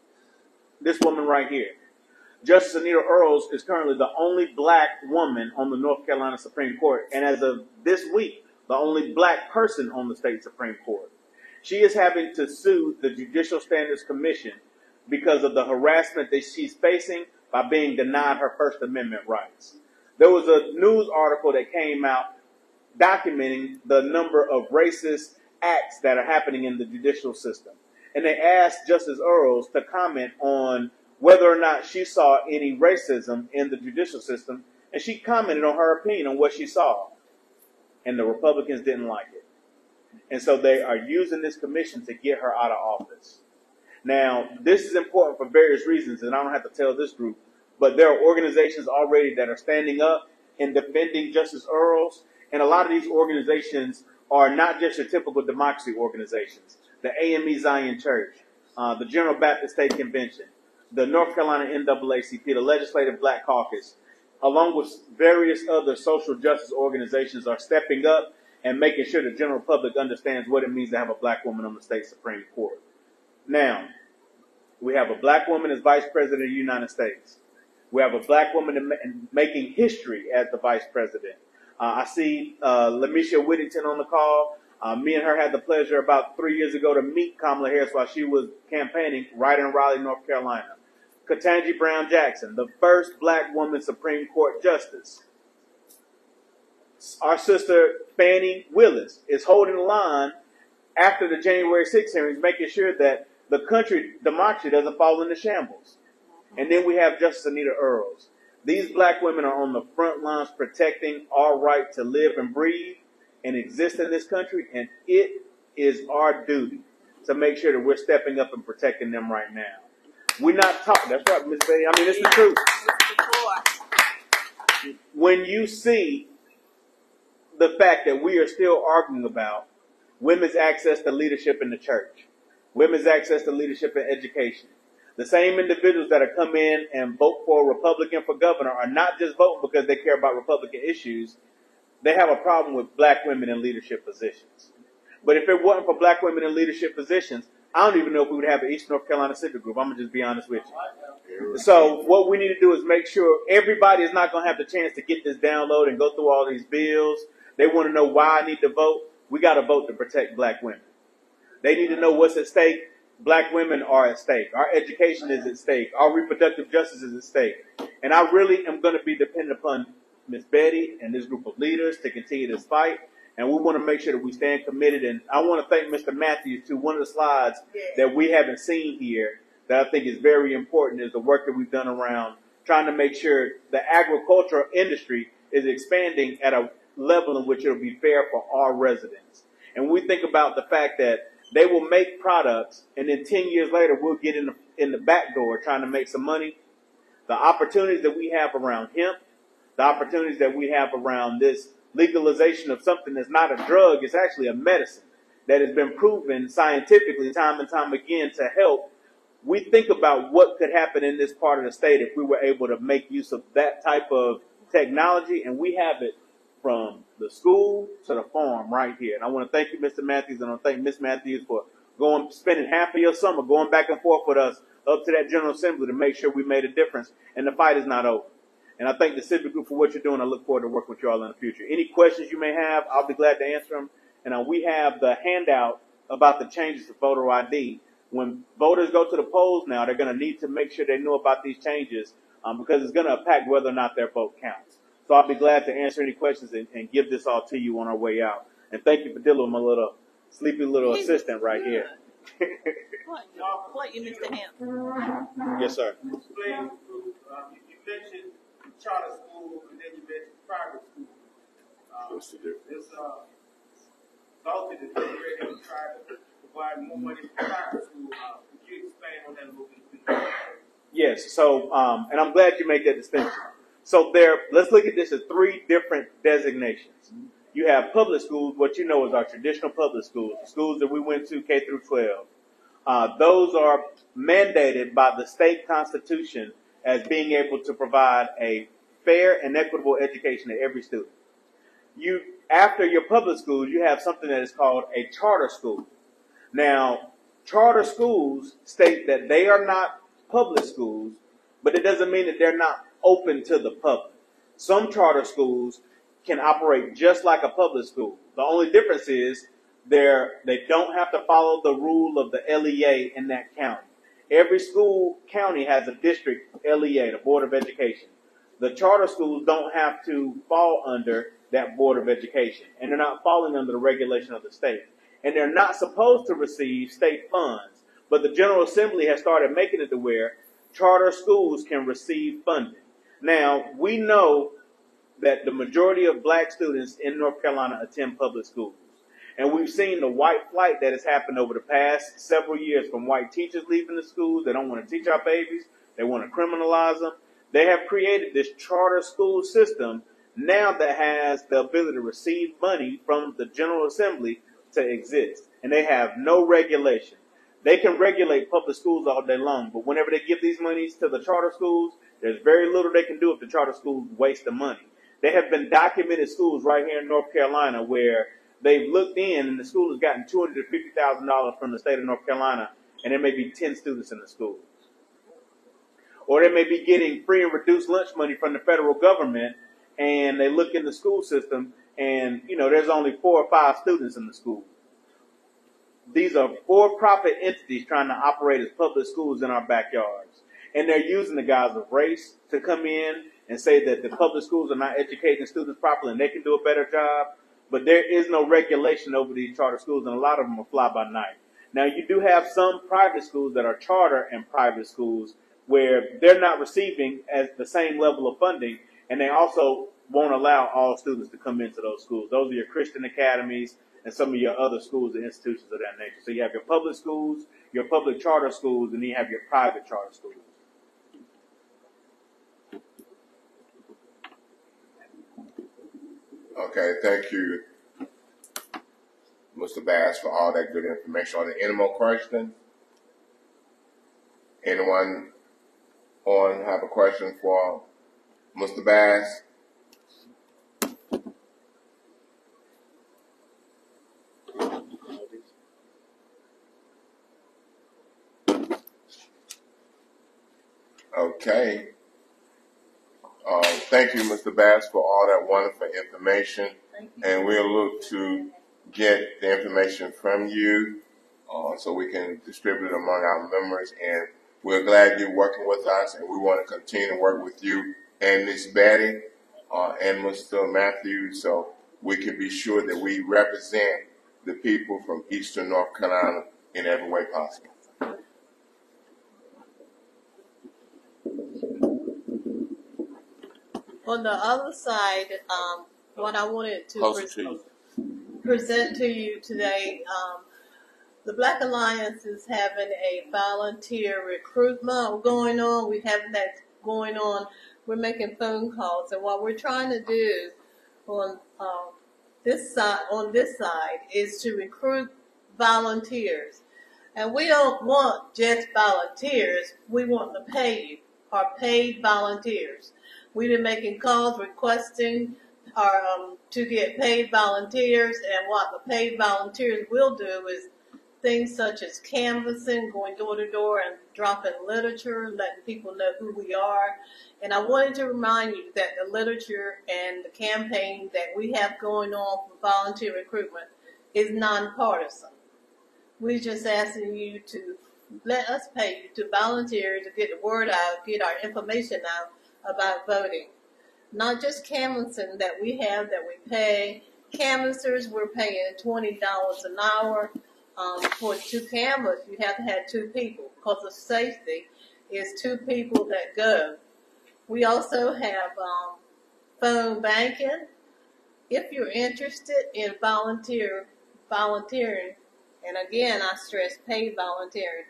This woman right here. Justice Anita Earls is currently the only black woman on the North Carolina Supreme Court, and as of this week, the only black person on the state Supreme Court. She is having to sue the Judicial Standards Commission because of the harassment that she's facing by being denied her First Amendment rights. There was a news article that came out documenting the number of racist acts that are happening in the judicial system and they asked Justice Earls to comment on whether or not she saw any racism in the judicial system, and she commented on her opinion on what she saw. And the Republicans didn't like it. And so they are using this commission to get her out of office. Now, this is important for various reasons, and I don't have to tell this group, but there are organizations already that are standing up and defending Justice Earls, and a lot of these organizations are not just your typical democracy organizations the AME Zion Church, uh, the General Baptist State Convention, the North Carolina NAACP, the Legislative Black Caucus, along with various other social justice organizations, are stepping up and making sure the general public understands what it means to have a black woman on the state Supreme Court. Now, we have a black woman as Vice President of the United States. We have a black woman in, in making history as the Vice President. Uh, I see uh, Lamisha Whittington on the call. Uh, me and her had the pleasure about three years ago to meet Kamala Harris while she was campaigning right in Raleigh, North Carolina. Ketanji Brown Jackson, the first black woman Supreme Court justice. Our sister Fani Willis is holding the line after the January 6th hearings, making sure that the country democracy doesn't fall into shambles. And then we have Justice Anita Earls. These black women are on the front lines protecting our right to live and breathe and exist in this country, and it is our duty to make sure that we're stepping up and protecting them right now. We're not talking. That's right, Miss Bay. I mean, it's the truth. When you see the fact that we are still arguing about women's access to leadership in the church, women's access to leadership in education. The same individuals that are come in and vote for a Republican for governor are not just voting because they care about Republican issues. They have a problem with black women in leadership positions. But if it wasn't for black women in leadership positions, I don't even know if we would have an East North Carolina Civic Group. I'm gonna just be honest with you. So what we need to do is make sure everybody is not gonna have the chance to get this download and go through all these bills. They want to know why I need to vote. We got to vote to protect black women. They need to know what's at stake. Black women are at stake. Our education is at stake. Our reproductive justice is at stake. And I really am going to be dependent upon Miss Betty and this group of leaders to continue this fight. And we want to make sure that we stand committed. And I want to thank Mr. Matthews too. One of the slides that we haven't seen here that I think is very important is the work that we've done around trying to make sure the agricultural industry is expanding at a level in which it'll be fair for our residents. And we think about the fact that they will make products and then 10 years later we'll get in the, in the back door trying to make some money. The opportunities that we have around hemp, the opportunities that we have around this legalization of something that's not a drug, it's actually a medicine that has been proven scientifically time and time again to help. We think about what could happen in this part of the state if we were able to make use of that type of technology, and we have it from the school to the farm right here. And I want to thank you, Mr. Matthews, and I want to thank Miss Matthews for going, spending half of your summer going back and forth with us up to that General Assembly to make sure we made a difference. And the fight is not over. And I thank the Civic Group for what you're doing. I look forward to working with you all in the future. Any questions you may have, I'll be glad to answer them. And uh, we have the handout about the changes to voter ID. When voters go to the polls now, they're going to need to make sure they know about these changes um, because it's going to impact whether or not their vote counts. So I'll be glad to answer any questions and, and give this all to you on our way out. And thank you for dealing with my little sleepy little assistant right here. What what you, Mr. Hampton? yes, sir. explain, um, you, you mentioned charter school and then you mentioned private school. Um, What's the difference? This, uh, Dalton is getting ready to try to provide more money for private school. Uh, could you expand on that a little bit. Yes. So, um, and I'm glad you make that distinction. So there, let's look at this as three different designations. You have public schools, what you know is our traditional public schools, the schools that we went to K through 12. Uh, those are mandated by the state constitution as being able to provide a fair and equitable education to every student. You, after your public schools, you have something that is called a charter school. Now, charter schools state that they are not public schools, but it doesn't mean that they're not open to the public. Some charter schools can operate just like a public school. The only difference is they're, they don't have to follow the rule of the LEA in that county. Every school county has a district LEA, the Board of Education. The charter schools don't have to fall under that Board of Education, and they're not falling under the regulation of the state. And they're not supposed to receive state funds, but the General Assembly has started making it to where charter schools can receive funding. Now, we know that the majority of black students in North Carolina attend public schools. And we've seen the white flight that has happened over the past several years from white teachers leaving the schools. They don't want to teach our babies. They want to criminalize them. They have created this charter school system now that has the ability to receive money from the General Assembly to exist. And they have no regulation. They can regulate public schools all day long, but whenever they give these monies to the charter schools, there's very little they can do if the charter schools waste the money. There have been documented schools right here in North Carolina where they've looked in and the school has gotten $250,000 from the state of North Carolina and there may be 10 students in the school. Or they may be getting free and reduced lunch money from the federal government and they look in the school system and, you know, there's only four or five students in the school. These are for-profit entities trying to operate as public schools in our backyards. And they're using the guise of race to come in and say that the public schools are not educating students properly and they can do a better job. But there is no regulation over these charter schools, and a lot of them are fly by night. Now, you do have some private schools that are charter and private schools where they're not receiving as the same level of funding, and they also won't allow all students to come into those schools. Those are your Christian academies and some of your other schools and institutions of that nature. So you have your public schools, your public charter schools, and then you have your private charter schools. Okay, thank you. Mr. Bass for all that good information. Are there any more questions? Anyone on have a question for Mr. Bass? Okay. Thank you, Mr. Bass, for all that wonderful information. And we'll look to get the information from you uh, so we can distribute it among our members. And we're glad you're working with us, and we want to continue to work with you and Miss Betty uh, and Mr. Matthews so we can be sure that we represent the people from Eastern North Carolina in every way possible. On the other side, um, what I wanted to Closer pres- to you. present to you today, um, the Black Alliance is having a volunteer recruitment going on. We have that going on. We're making phone calls, and what we're trying to do on um, this side, on this side, is to recruit volunteers. And we don't want just volunteers. We want to pay you, our paid volunteers. We've been making calls requesting our, um, to get paid volunteers, and what the paid volunteers will do is things such as canvassing, going door to door and dropping literature, letting people know who we are. And I wanted to remind you that the literature and the campaign that we have going on for volunteer recruitment is nonpartisan. We're just asking you to let us pay you to volunteer to get the word out, get our information out about voting. Not just canvassing that we have that we pay. Canvassers, we're paying $20 an hour. Um, for two canvas, you have to have two people because of safety. Is two people that go. We also have um, phone banking. If you're interested in volunteer volunteering, and again I stress paid volunteering,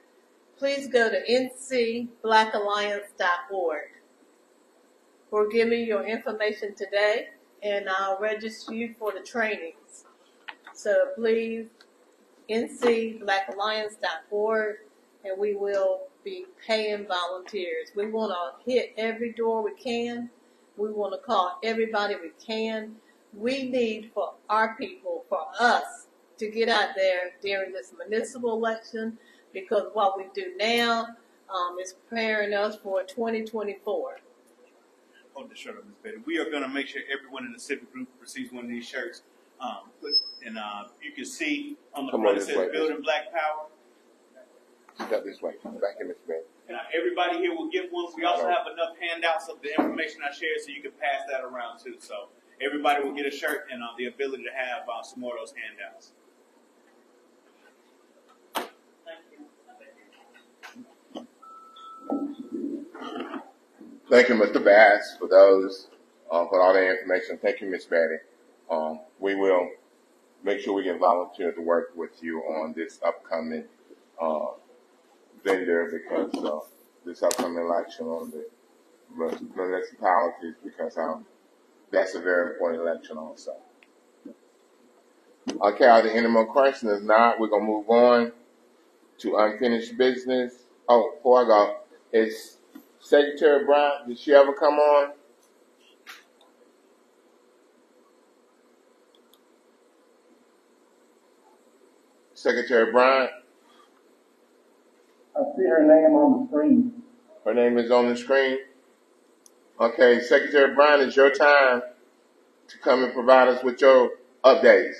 please go to ncblackalliance.org or give me your information today, and I'll register you for the trainings. So please ncblackalliance.org, and we will be paying volunteers. We want to hit every door we can. We want to call everybody we can. We need for our people, for us, to get out there during this municipal election because what we do now um, is preparing us for 2024. Hold the shirt up. Betty. We are going to make sure everyone in the civic group receives one of these shirts. Um, and uh, you can see on the Come front on it says way. "Building Black Power." Step this way. Back in, Miss Betty. And uh, everybody here will get one. We also have enough handouts of the information I shared, so you can pass that around too. So everybody will get a shirt and uh, the ability to have uh, some more of those handouts. Thank you, Mr. Bass, for those, uh, for all that information. Thank you, Miss Betty. Um, we will make sure we get volunteers to work with you on this upcoming, uh, vendor because, uh, this upcoming election on the mun- municipalities because, um, that's a very important election also. Okay, are there any more questions? If not, we're gonna move on to unfinished business. Oh, before I go, is Secretary Bryant, did she ever come on? Secretary Bryant, I see her name on the screen. her name is on the screen. Okay, Secretary Bryant, it's your time to come and provide us with your updates.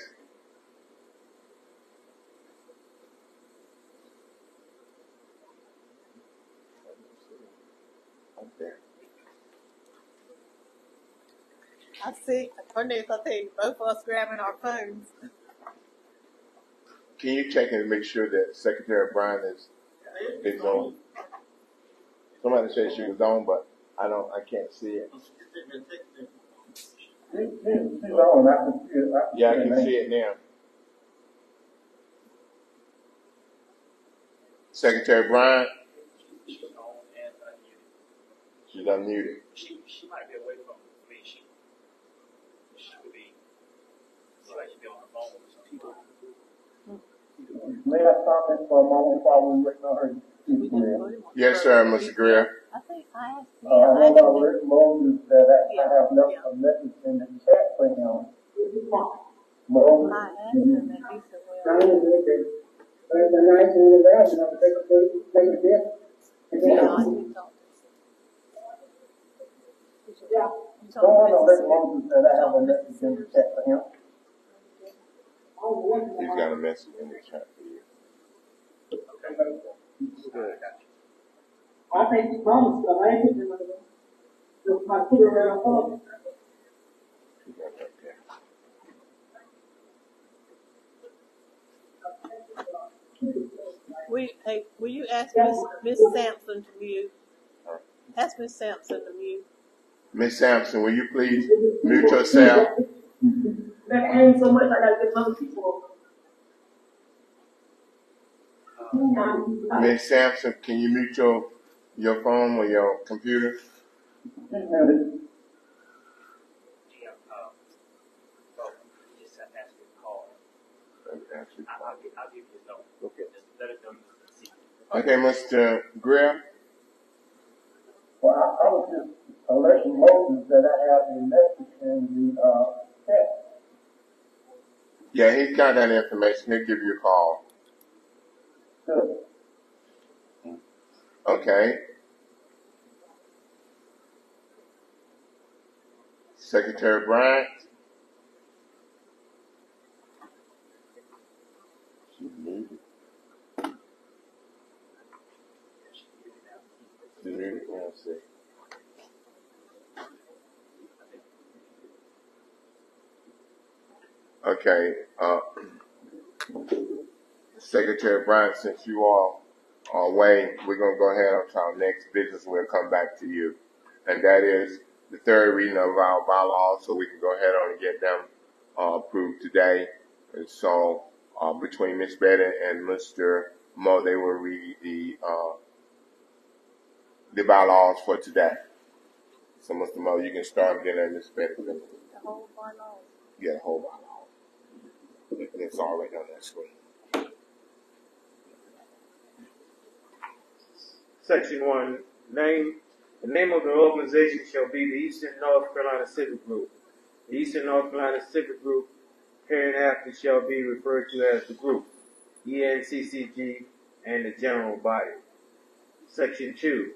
I see. Cornelius, I tell you, both of us grabbing our phones. Can you check and make sure that Secretary Bryant is, is on? Somebody said she was on, but I don't, I can't see it. She, she, she's on, I can see it. I Yeah, I can see it now. Secretary Bryant, She's on and unmuted. she's unmuted. She, she might be away from me. She, she could be, she like she'd be on the phone with some people. May I comment for a moment while we wait on her? to speak, ma'am? Yes, sir, Mr. Greer. I think I asked. Uh, I know about Rick Moses that I, I have left a message in the chat for him. Moses, I asked him and he said, well. Trying to make it, there's a nice in the bell, you know, take a, take, take a dip. And then, Yeah, I did talk. Yeah. You Go on, told Rick Mrs. Moses that I have a message in the chat for him. He's got a message in the chat for you. I think he promised, ain't hitting him. Just my put around home. He got it up there. Will, hey, will you ask Miss, Miss Sampson to mute? Ask Miss Sampson to mute. Miss Sampson, will you please mute yourself? That ain't so much, I gotta other people. Miss Sampson, can you mute your, your phone or your computer? Yeah, so just have to ask you to call. Okay, I, I'll, give- I'll give you his number. Just let it know you see. Mr. Greer? Well, I, I was just alerting Moses that I have a message in the, uh, chat. Yeah, he's got that information. He'll give you a call. Okay. Secretary Bryant? Okay, uh, Secretary Bryant, since you all are away, we're gonna go ahead on to our next business. We'll come back to you. And that is the third reading of our bylaws, so we can go ahead on and get them, uh, approved today. And so, uh, between Ms. Betty and Mr. Mo, they will read the, uh, the bylaws for today. So, Mr. Mo, you can start at Ms. Betty. The whole bylaw. Get a whole bylaw. It's all right on that screen. Section one, name, the name of the organization shall be the Eastern North Carolina Civic Group. The Eastern North Carolina Civic Group hereinafter shall be referred to as the group, ENCCG, and the general body. Section two,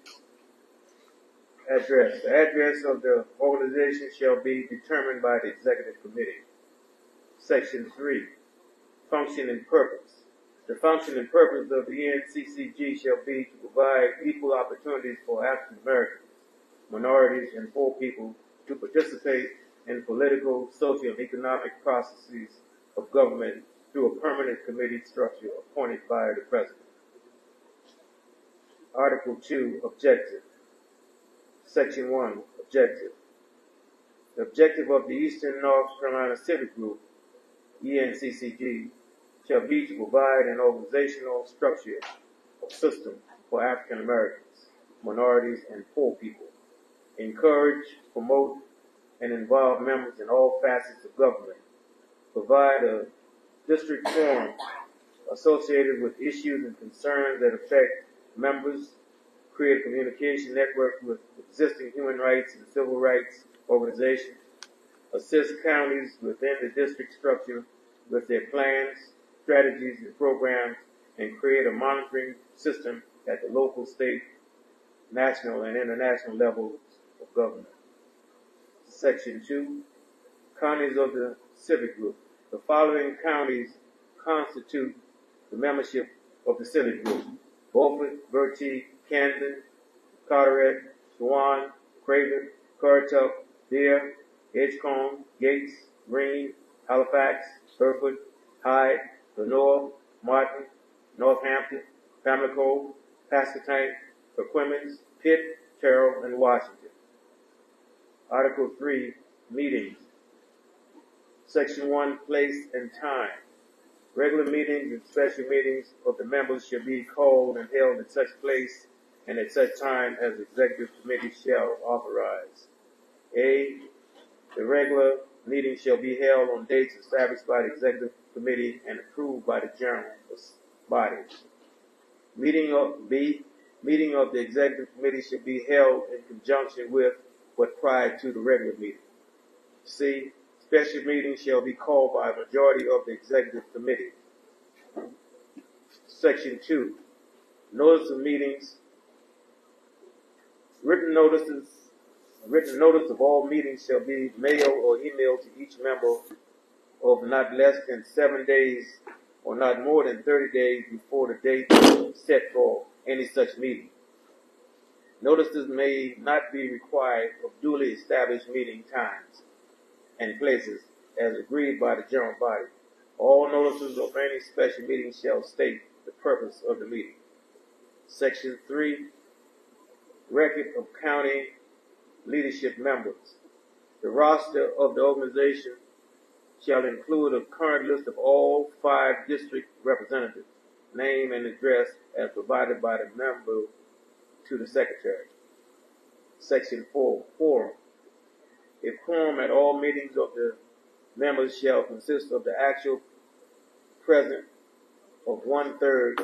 address. The address of the organization shall be determined by the executive committee. Section three, function and purpose. The function and purpose of the NCCG shall be to provide equal opportunities for African Americans, minorities, and poor people to participate in political, social, and economic processes of government through a permanent committee structure appointed by the President. Article 2, Objective. Section 1, Objective. The objective of the Eastern North Carolina Civic Group, ENCCG, shall be to provide an organizational structure or system for African Americans, minorities, and poor people. Encourage, promote, and involve members in all facets of government. Provide a district forum associated with issues and concerns that affect members. Create a communication network with existing human rights and civil rights organizations. Assist counties within the district structure with their plans, strategies, and programs, and create a monitoring system at the local, state, national, and international levels of government. Section 2, counties of the civic group. The following counties constitute the membership of the civic group. Beaufort, Bertie, Camden, Carteret, Chowan, Craven, Currituck, Dare, Edgecombe, Gates, Greene, Halifax, Hertford, Hyde, Lenoir, Martin, Northampton, Pamlico, Pasquotank, Perquimans, Pitt, Tyrrell, and Washington. Article 3, Meetings. Section 1, Place and Time. Regular meetings and special meetings of the members shall be called and held at such place and at such time as the executive committee shall authorize. A, the regular meeting shall be held on dates established by the executive committee and approved by the general body. Meeting of B, meeting of the executive committee should be held in conjunction with but prior to the regular meeting. C, special meetings shall be called by a majority of the executive committee. Section two, notice of meetings, written notices, written notice of all meetings shall be mailed or emailed to each member of not less than seven days or not more than thirty days before the date set for any such meeting. Notices may not be required of duly established meeting times and places as agreed by the general body. All notices of any special meeting shall state the purpose of the meeting. Section three, record of county leadership members. The roster of the organization shall include a current list of all five district representatives, name and address as provided by the member to the secretary. Section four, quorum. A quorum at all meetings of the members shall consist of the actual present of one third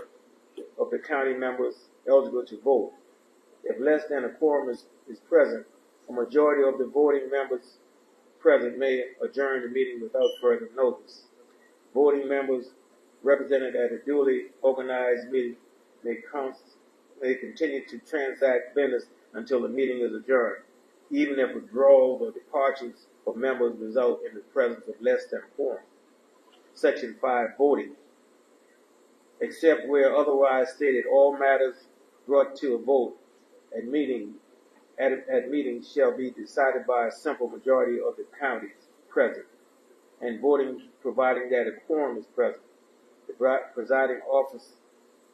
of the county members eligible to vote. If less than a quorum is, is present, a majority of the voting members present may adjourn the meeting without further notice. Voting members represented at a duly organized meeting may, may continue to transact business until the meeting is adjourned, even if withdrawals or departures of members result in the presence of less than quorum. Section 5, voting. Except where otherwise stated, all matters brought to a vote at meeting at, at meetings shall be decided by a simple majority of the counties present, and voting providing that a quorum is present. The presiding office,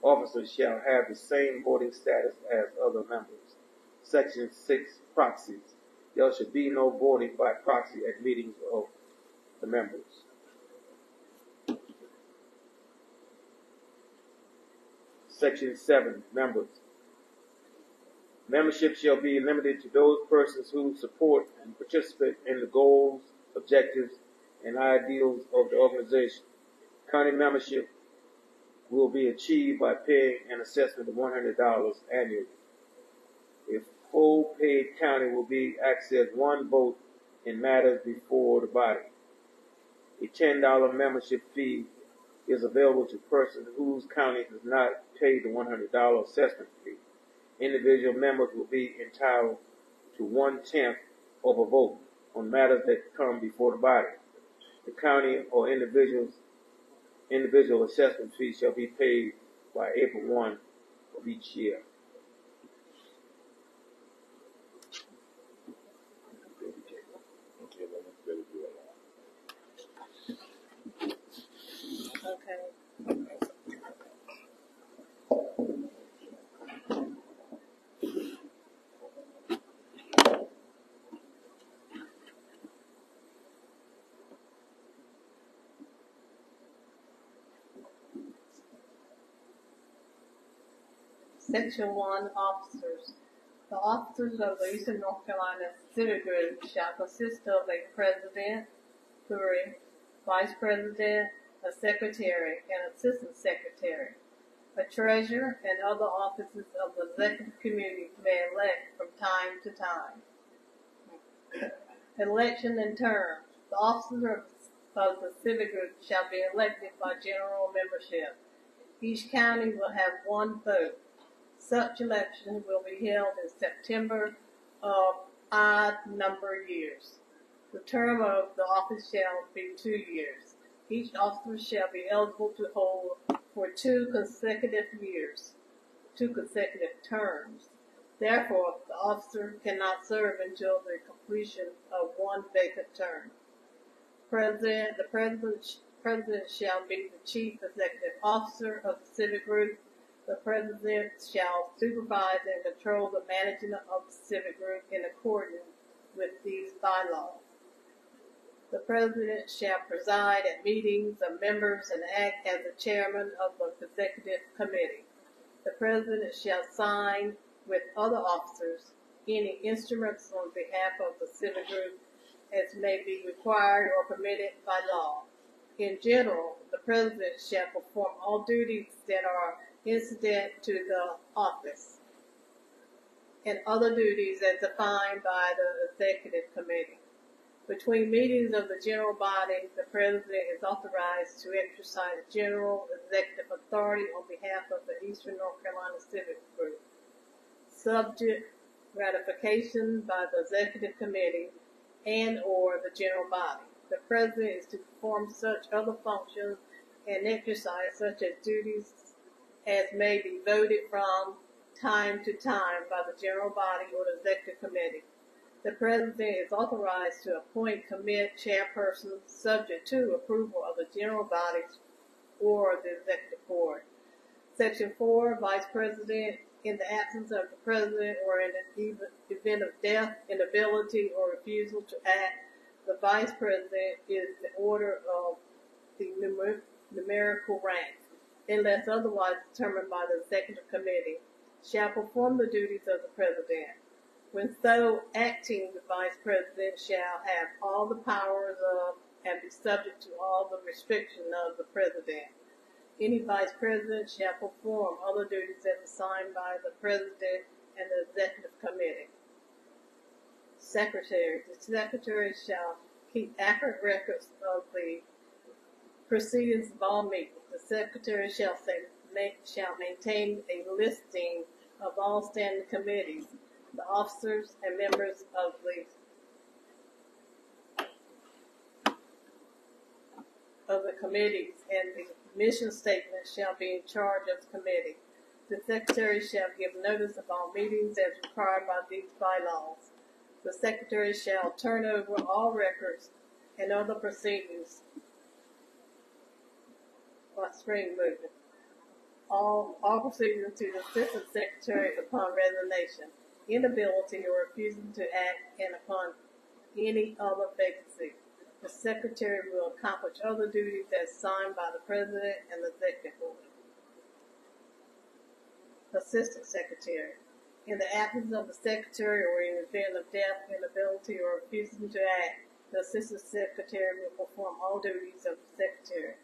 officer shall have the same voting status as other members. Section six, proxies. There should be no voting by proxy at meetings of the members. Section seven, members. Membership shall be limited to those persons who support and participate in the goals, objectives, and ideals of the organization. County membership will be achieved by paying an assessment of $100 annually. A full paid county will be accessed one vote in matters before the body. A $10 membership fee is available to persons whose county does not pay the $100 assessment fee individual members will be entitled to one tenth of a vote on matters that come before the body. The county or individuals individual assessment fee shall be paid by April one of each year. Section one, officers. The officers of the Eastern North Carolina Civic Group shall consist of a president, three, vice president, a secretary, and assistant secretary. A treasurer and other officers of the executive committee may elect from time to time. Election and term. The officers of the civic group shall be elected by general membership. Each county will have one vote. Such election will be held in September of odd number years. The term of the office shall be two years. Each officer shall be eligible to hold for two consecutive years, two consecutive terms. Therefore, the officer cannot serve until the completion of one vacant term. President, the president, president shall be the chief executive officer of the civic group. The president shall supervise and control the management of the civic group in accordance with these bylaws. The president shall preside at meetings of members and act as the chairman of the executive committee. The president shall sign with other officers any instruments on behalf of the civic group as may be required or permitted by law. In general, the president shall perform all duties that are incident to the office and other duties as defined by the executive committee. Between meetings of the general body, the president is authorized to exercise general executive authority on behalf of the Eastern North Carolina Civic Group. Subject ratification by the executive committee and/or the general body. The president is to perform such other functions and exercise such as duties as may be voted from time to time by the general body or the executive committee. The president is authorized to appoint commit chairpersons subject to approval of the general bodies or the executive board. Section four, vice president, in the absence of the president or in the event of death, inability, or refusal to act, the vice president is the order of the numer- numerical rank, unless otherwise determined by the executive committee, shall perform the duties of the president. When so acting, the vice president shall have all the powers of and be subject to all the restrictions of the president. Any vice president shall perform other duties as assigned by the president and the executive committee. Secretary, the secretary shall keep accurate records of the proceedings of all meetings. The secretary shall say, shall maintain a listing of all standing committees, the officers and members of the of the committees and the mission statement shall be in charge of the committee. The secretary shall give notice of all meetings as required by these bylaws. The secretary shall turn over all records and other proceedings by spring movement. All, all to the assistant secretary upon resignation, inability or refusing to act and upon any other vacancy. The secretary will accomplish other duties as assigned by the president and the executive board. Assistant secretary. In the absence of the secretary or in the event of death, inability, or refusing to act, the assistant secretary will perform all duties of the secretary.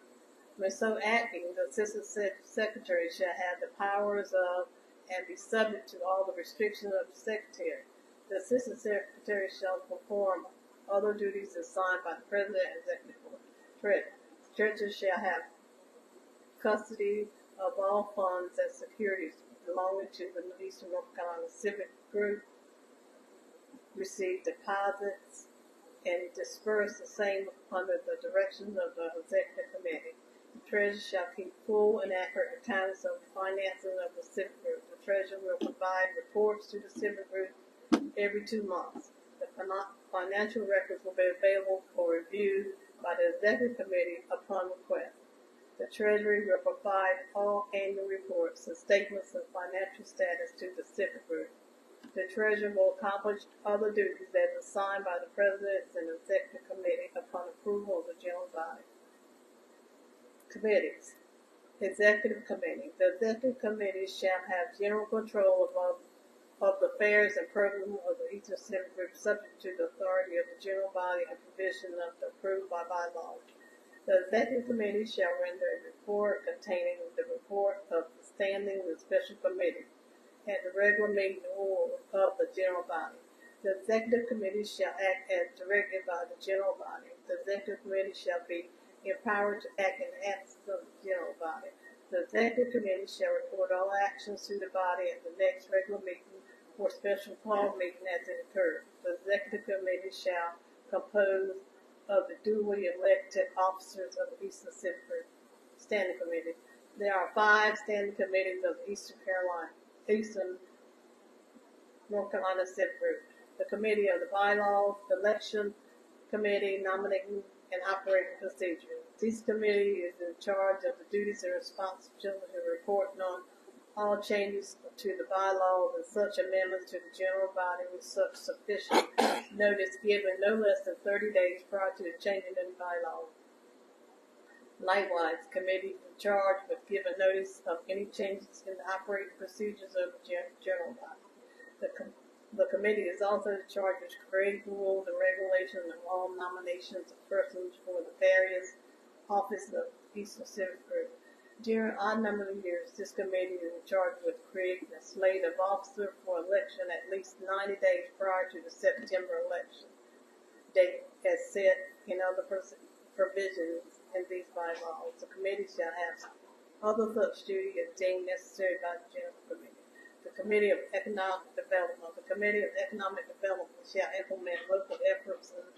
When so acting, the assistant sec- secretary shall have the powers of and be subject to all the restrictions of the secretary. The assistant secretary shall perform other duties assigned by the president and executive board. Treasurer shall have custody of all funds and securities belonging to the Eastern North Carolina Civic Group, receive deposits, and disperse the same under the direction of the executive committee. The treasurer shall keep full and accurate accounts of the finances of the civic group. The treasurer will provide reports to the civic group every two months. The financial records will be available for review by the executive committee upon request. The treasury will provide all annual reports and statements of financial status to the civic group. The treasurer will accomplish other duties as assigned by the president and the executive committee upon approval of the general body. Committees. Executive committee. The executive committee shall have general control of, of the affairs and program of the Eastern Civic Group subject to the authority of the general body and provision of the approved by bylaw. The executive committee shall render a report containing the report of the standing and special committee at the regular meeting of the general body. The executive committee shall act as directed by the general body. The executive committee shall be empowered to act in the absence of the general body. The executive committee shall report all actions to the body at the next regular meeting or special call meeting as it occurs. The executive committee shall compose of the duly elected officers of the Eastern Civic Standing Committee. There are five standing committees of the Eastern Carolina, Eastern North Carolina Group. The Committee of the Bylaws, the Election Committee, Nominating and Operating procedures. This committee is in charge of the duties and responsibilities of reporting on all changes to the bylaws and such amendments to the general body with such sufficient notice given no less than thirty days prior to the changing of the bylaws. Likewise, committee in charge with giving notice of any changes in the operating procedures of the gen- body. The, the committee is also in charge of creating rules and regulations of all nominations of persons for the various offices of Eastern Civic Group. During odd number of years, this committee is in charge with creating a slate of officers for election at least ninety days prior to the September election date as set in other provisions in these bylaws. The committee shall have other such duty as deemed necessary by the general committee. Committee of Economic Development, the Committee of Economic Development shall implement local efforts and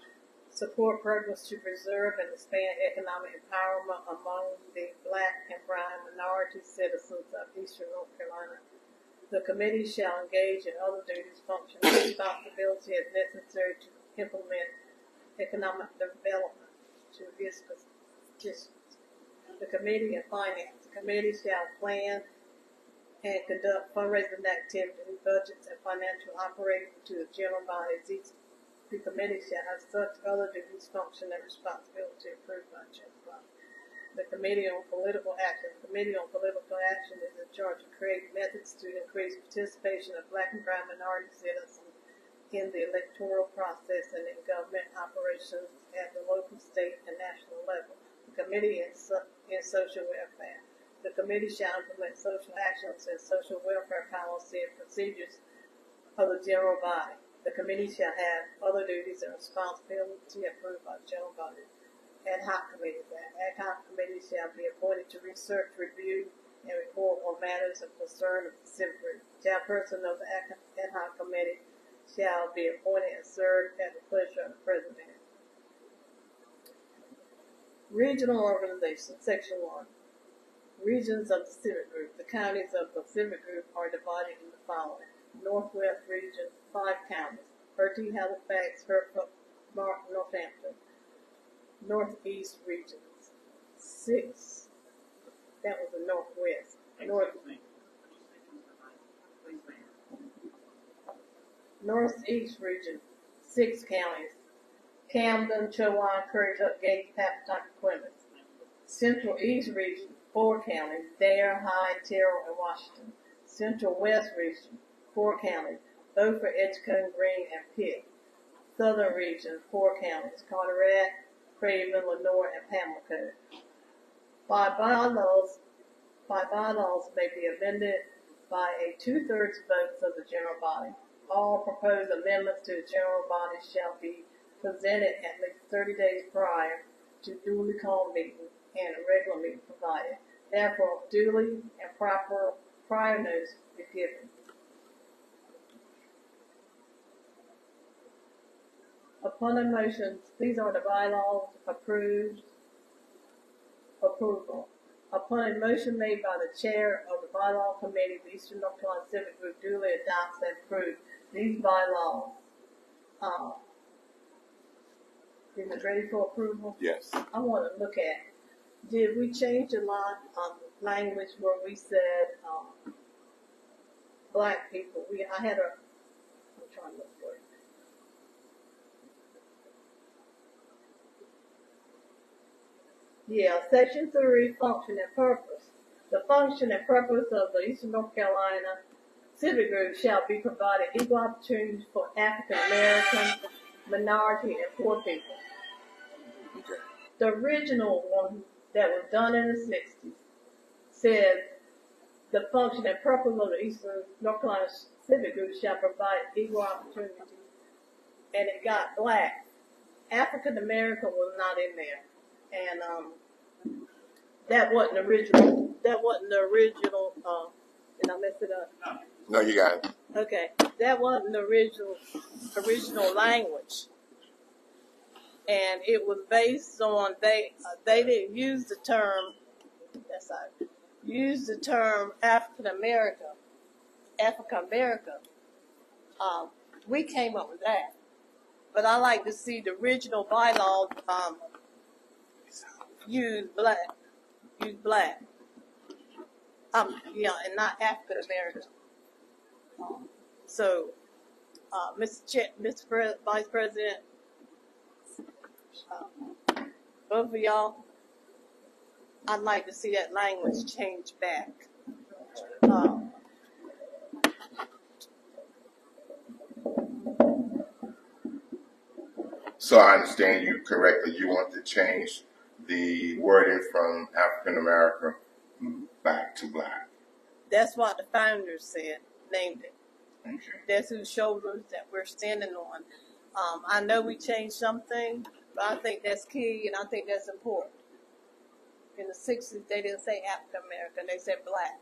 support programs to preserve and expand economic empowerment among the black and brown minority citizens of eastern North Carolina. The committee shall engage in other duties, functions, and responsibility as necessary to implement economic development to this district. The Committee of Finance, the committee shall plan and conduct fundraising activities, budgets, and financial operations to the general body. These the committee shall have such other duties, function, and responsibility approved by general body. The Committee on Political Action, the Committee on Political Action is in charge of creating methods to increase participation of black and brown minority citizens in the electoral process and in government operations at the local, state, and national level. The Committee in, so, in Social Welfare. The committee shall implement social actions and social welfare policy and procedures of the general body. The committee shall have other duties and responsibility approved by the general body. Ad hoc committees. Ad hoc committees shall be appointed to research, review, and report on matters of concern of the civic group. person of the ad hoc committee shall be appointed and serve at the pleasure of the president. Regional organization, section one. Regions of the civic group. The counties of the civic group are divided into the following. Northwest region, five counties. Bertie, Halifax, Hertford, Northampton. Northeast regions, six. That was the northwest. North, northeast region, six counties. Camden, Chowan, Currituck, Gates, Pasquotank, Plymouth. Central East region, four counties, Dare, Hyde, Tyrrell, and Washington. Central West region, four counties, Beaufort, Edgecombe, Greene, and Pitt. Southern region, four counties, Carteret, Craven, Lenoir, and Pamlico. By bylaws, by bylaws may be amended by a two-thirds vote of the general body. All proposed amendments to the general body shall be presented at least thirty days prior to duly called meeting and regularly provided. Therefore, duly and proper prior notice be given. Upon a motion, these are the bylaws approved, approval. Upon a motion made by the chair of the bylaw committee, the Eastern North Carolina Civic Group duly adopts and approves these bylaws. Uh, is it ready for approval? Yes. I want to look at, did we change a lot um, language where we said, um, black people, we, I had a, I'm trying to look for it. Yeah, section three, function and purpose. The function and purpose of the Eastern North Carolina Civic Group shall be provided equal opportunities for African American, minority, and poor people. The original one that was done in the sixties said the function and purpose of the Eastern North Carolina Civic Group shall provide equal opportunity. And it got black. African American was not in there. And um that wasn't original that wasn't the original uh did I mess it up? No, you got it. Okay. That wasn't the original original language. And it was based on they uh, they didn't use the term that's use the term African American African American. Um, we came up with that. But I like to see the original bylaw um, use black use black. Um, yeah, and not African American. Um, so, uh, Mr. Ch- Mr. Pre- Vice President, uh, both of y'all, I'd like to see that language change back. Um, So I understand you correctly. You want to change the wording from African America back to black. That's what the founders said, named it. Okay. That's whose shoulders that we're standing on. Um, I know we changed something, I think that's key and I think that's important. In the sixties, they didn't say African American, they said black.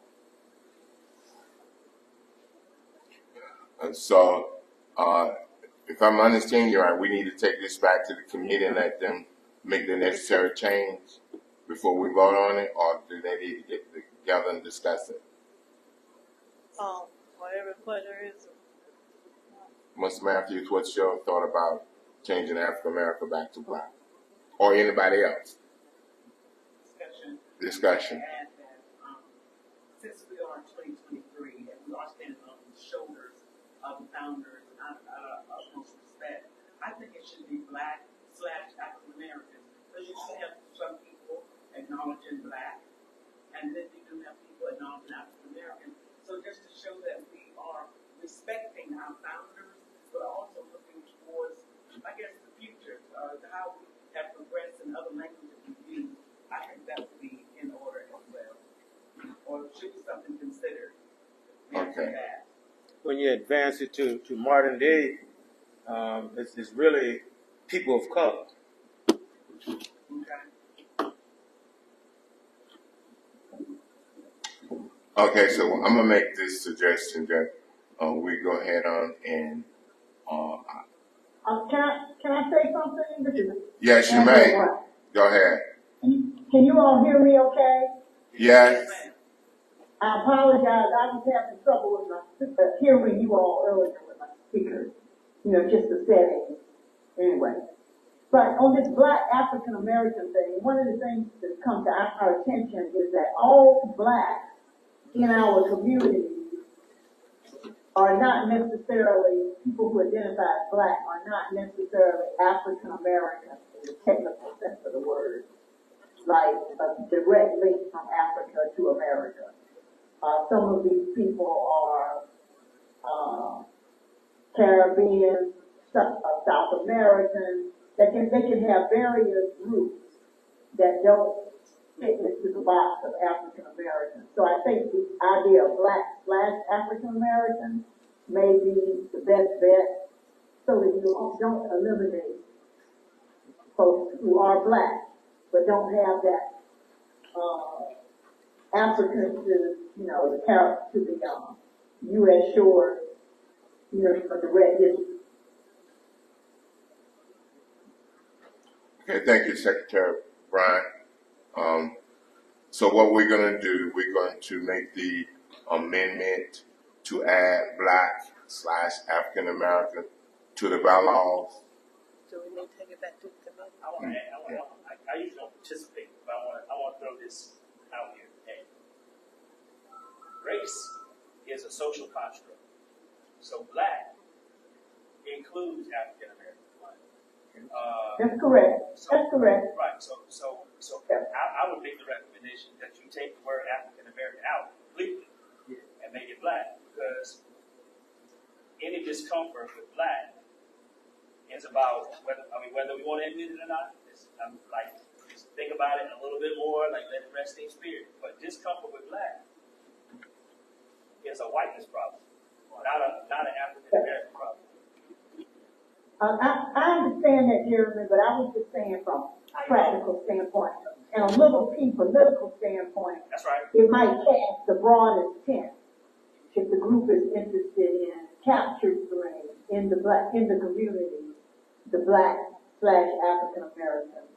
And so, uh, if I'm understanding you right, we need to take this back to the committee and let them make the necessary change before we vote on it, or do they need to get together and discuss it? Um, whatever pleasure is. Mr. Matthews, what's your thought about changing African America back to black? Or anybody else? discussion. Discussion. Add that, um, since we are in twenty twenty-three and we are standing on the shoulders of the founders and out of utmost respect, I think it should be black slash African American. Because you still have some people acknowledging black, and then you do have people acknowledging African American. So just to show that we are respecting our founders, but also I guess, the future, uh, how we have progressed in other languages we use. I think that would be in order as well. Or should be something considered. Okay. That. When you advance it to, to modern day, um, it's, it's really people of color. Okay. Okay, so I'm gonna make this suggestion that, uh, we go ahead on and, uh, Uh, can I, can I say something? This is- yes, you may. Go ahead. Can you all hear me okay? Yes, I apologize, I was having trouble with my, uh, hearing you all earlier with my speakers. You know, just the setting, anyway. But on this black African American thing, one of the things that's come to our, our attention is that all blacks in our community are not necessarily, people who identify as black are not necessarily African American in the technical sense of the word. Like a direct link from Africa to America. Uh, some of these people are, uh, Caribbean, South, uh, South American, they can, they can have various roots that don't fit into the box of African Americans. So I think the idea of black slash African American may be the best bet, so that you don't eliminate folks who are black, but don't have that, uh, African to, you know, the to the, um, U.S. shore, you know, for the red district. okay, thank you, Secretary Bryant. Um, so what we're gonna do, we're going to make the amendment to add black slash African American to the bylaws. So we may take it back to the committee. I want to add, I want, I, I usually don't participate, but I want to, I want to throw this out here. Hey, race is a social construct. So black includes African American. Uh, That's correct, so, that's correct. right. So, so, so Yeah. I, I would make the recommendation that you take the word African American out completely and make it black because any discomfort with black is about whether I mean whether we want to admit it or not. It's, I'm like just think about it a little bit more, like let it rest in spirit. But discomfort with black is a whiteness problem, not a not an African American problem. Uh, I, I understand that, Jeremy, but I was just saying from practical standpoint, and a little P political standpoint, That's right. it might cast the broadest tent if the group is interested in captured capturing in the black, in the community, the black slash African American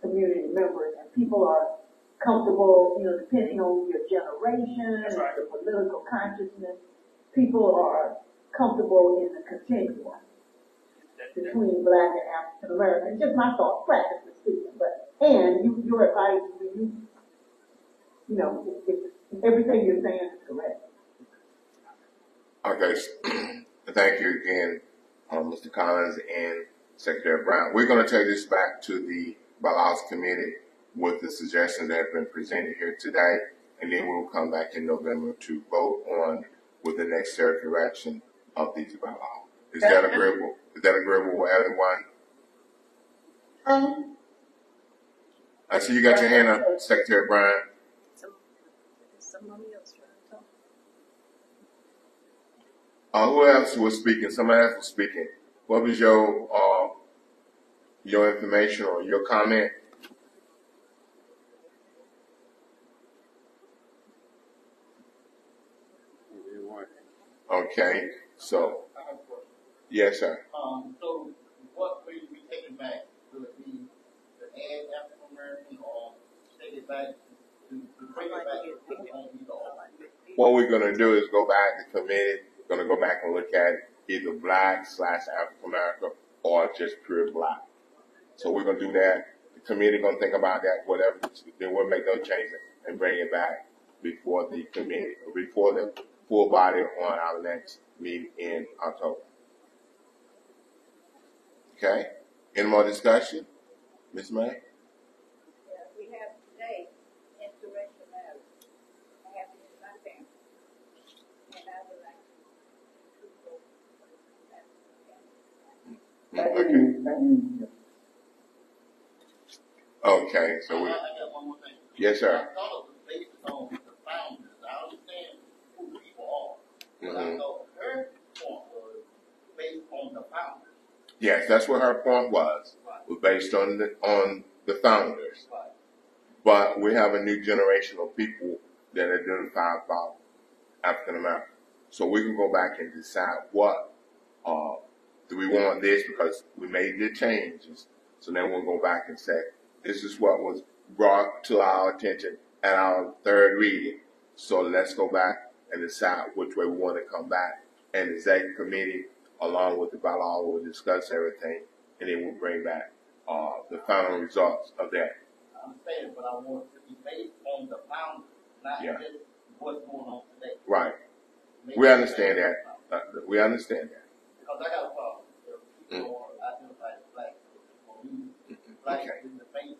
community members, and people are comfortable, you know, depending on your generation, That's right. the political consciousness, people are comfortable in the continuum between black and African American. Just my thought, practically speaking, but, and you, your advice, you, you know, it, it, everything you're saying is correct. Okay, thank you again, uh, Mr. Collins and Secretary Brown. We're gonna take this back to the bylaws committee with the suggestions that have been presented here today, and then we'll come back in November to vote on with the necessary correction of these bylaws. Is that agreeable? Is that agreeable with everyone? Um, I see you got your hand up, Secretary Bryant. Some, somebody else trying to talk. Uh, who else was speaking? Somebody else was speaking. What was your, uh, your information or your comment? Okay, so, I have a question. Yes, sir. Um, so what will you be taking back? Will it be the African American or take it back to, to bring it back to on either or? What we're gonna do is go back to committee, gonna go back and look at either black slash African American or just pure black. So we're gonna do that. The committee gonna think about that, whatever, then we'll make those changes and bring it back before the committee, before the full body on our next meeting in October. Okay? Any more discussion? Ms. May? Yeah, we have today interracial marriage. I have it in my family. And I would like to. Okay. Okay, so we, I got one more thing. yes, sir. I thought it was based on the founders. I understand who people are. But I Mhm. thought her point was based on the founders. Yes, that's what her point was, was based on the, on the founders. But we have a new generation of people that identify about African American. So we can go back and decide what, uh, do we want this because we made the changes. So then we'll go back and say, this is what was brought to our attention at our third reading. So let's go back and decide which way we want to come back. And the executive committee, along with the bylaw, will discuss everything and then we'll bring back, uh, the final results of that. I understand, but I want it to be based on the founders, not Yeah. just what's going on today. Right. Make We it understand that. Uh, we understand that. Because I got a problem. Mm. people are identified as black, or we, black Okay. in the face.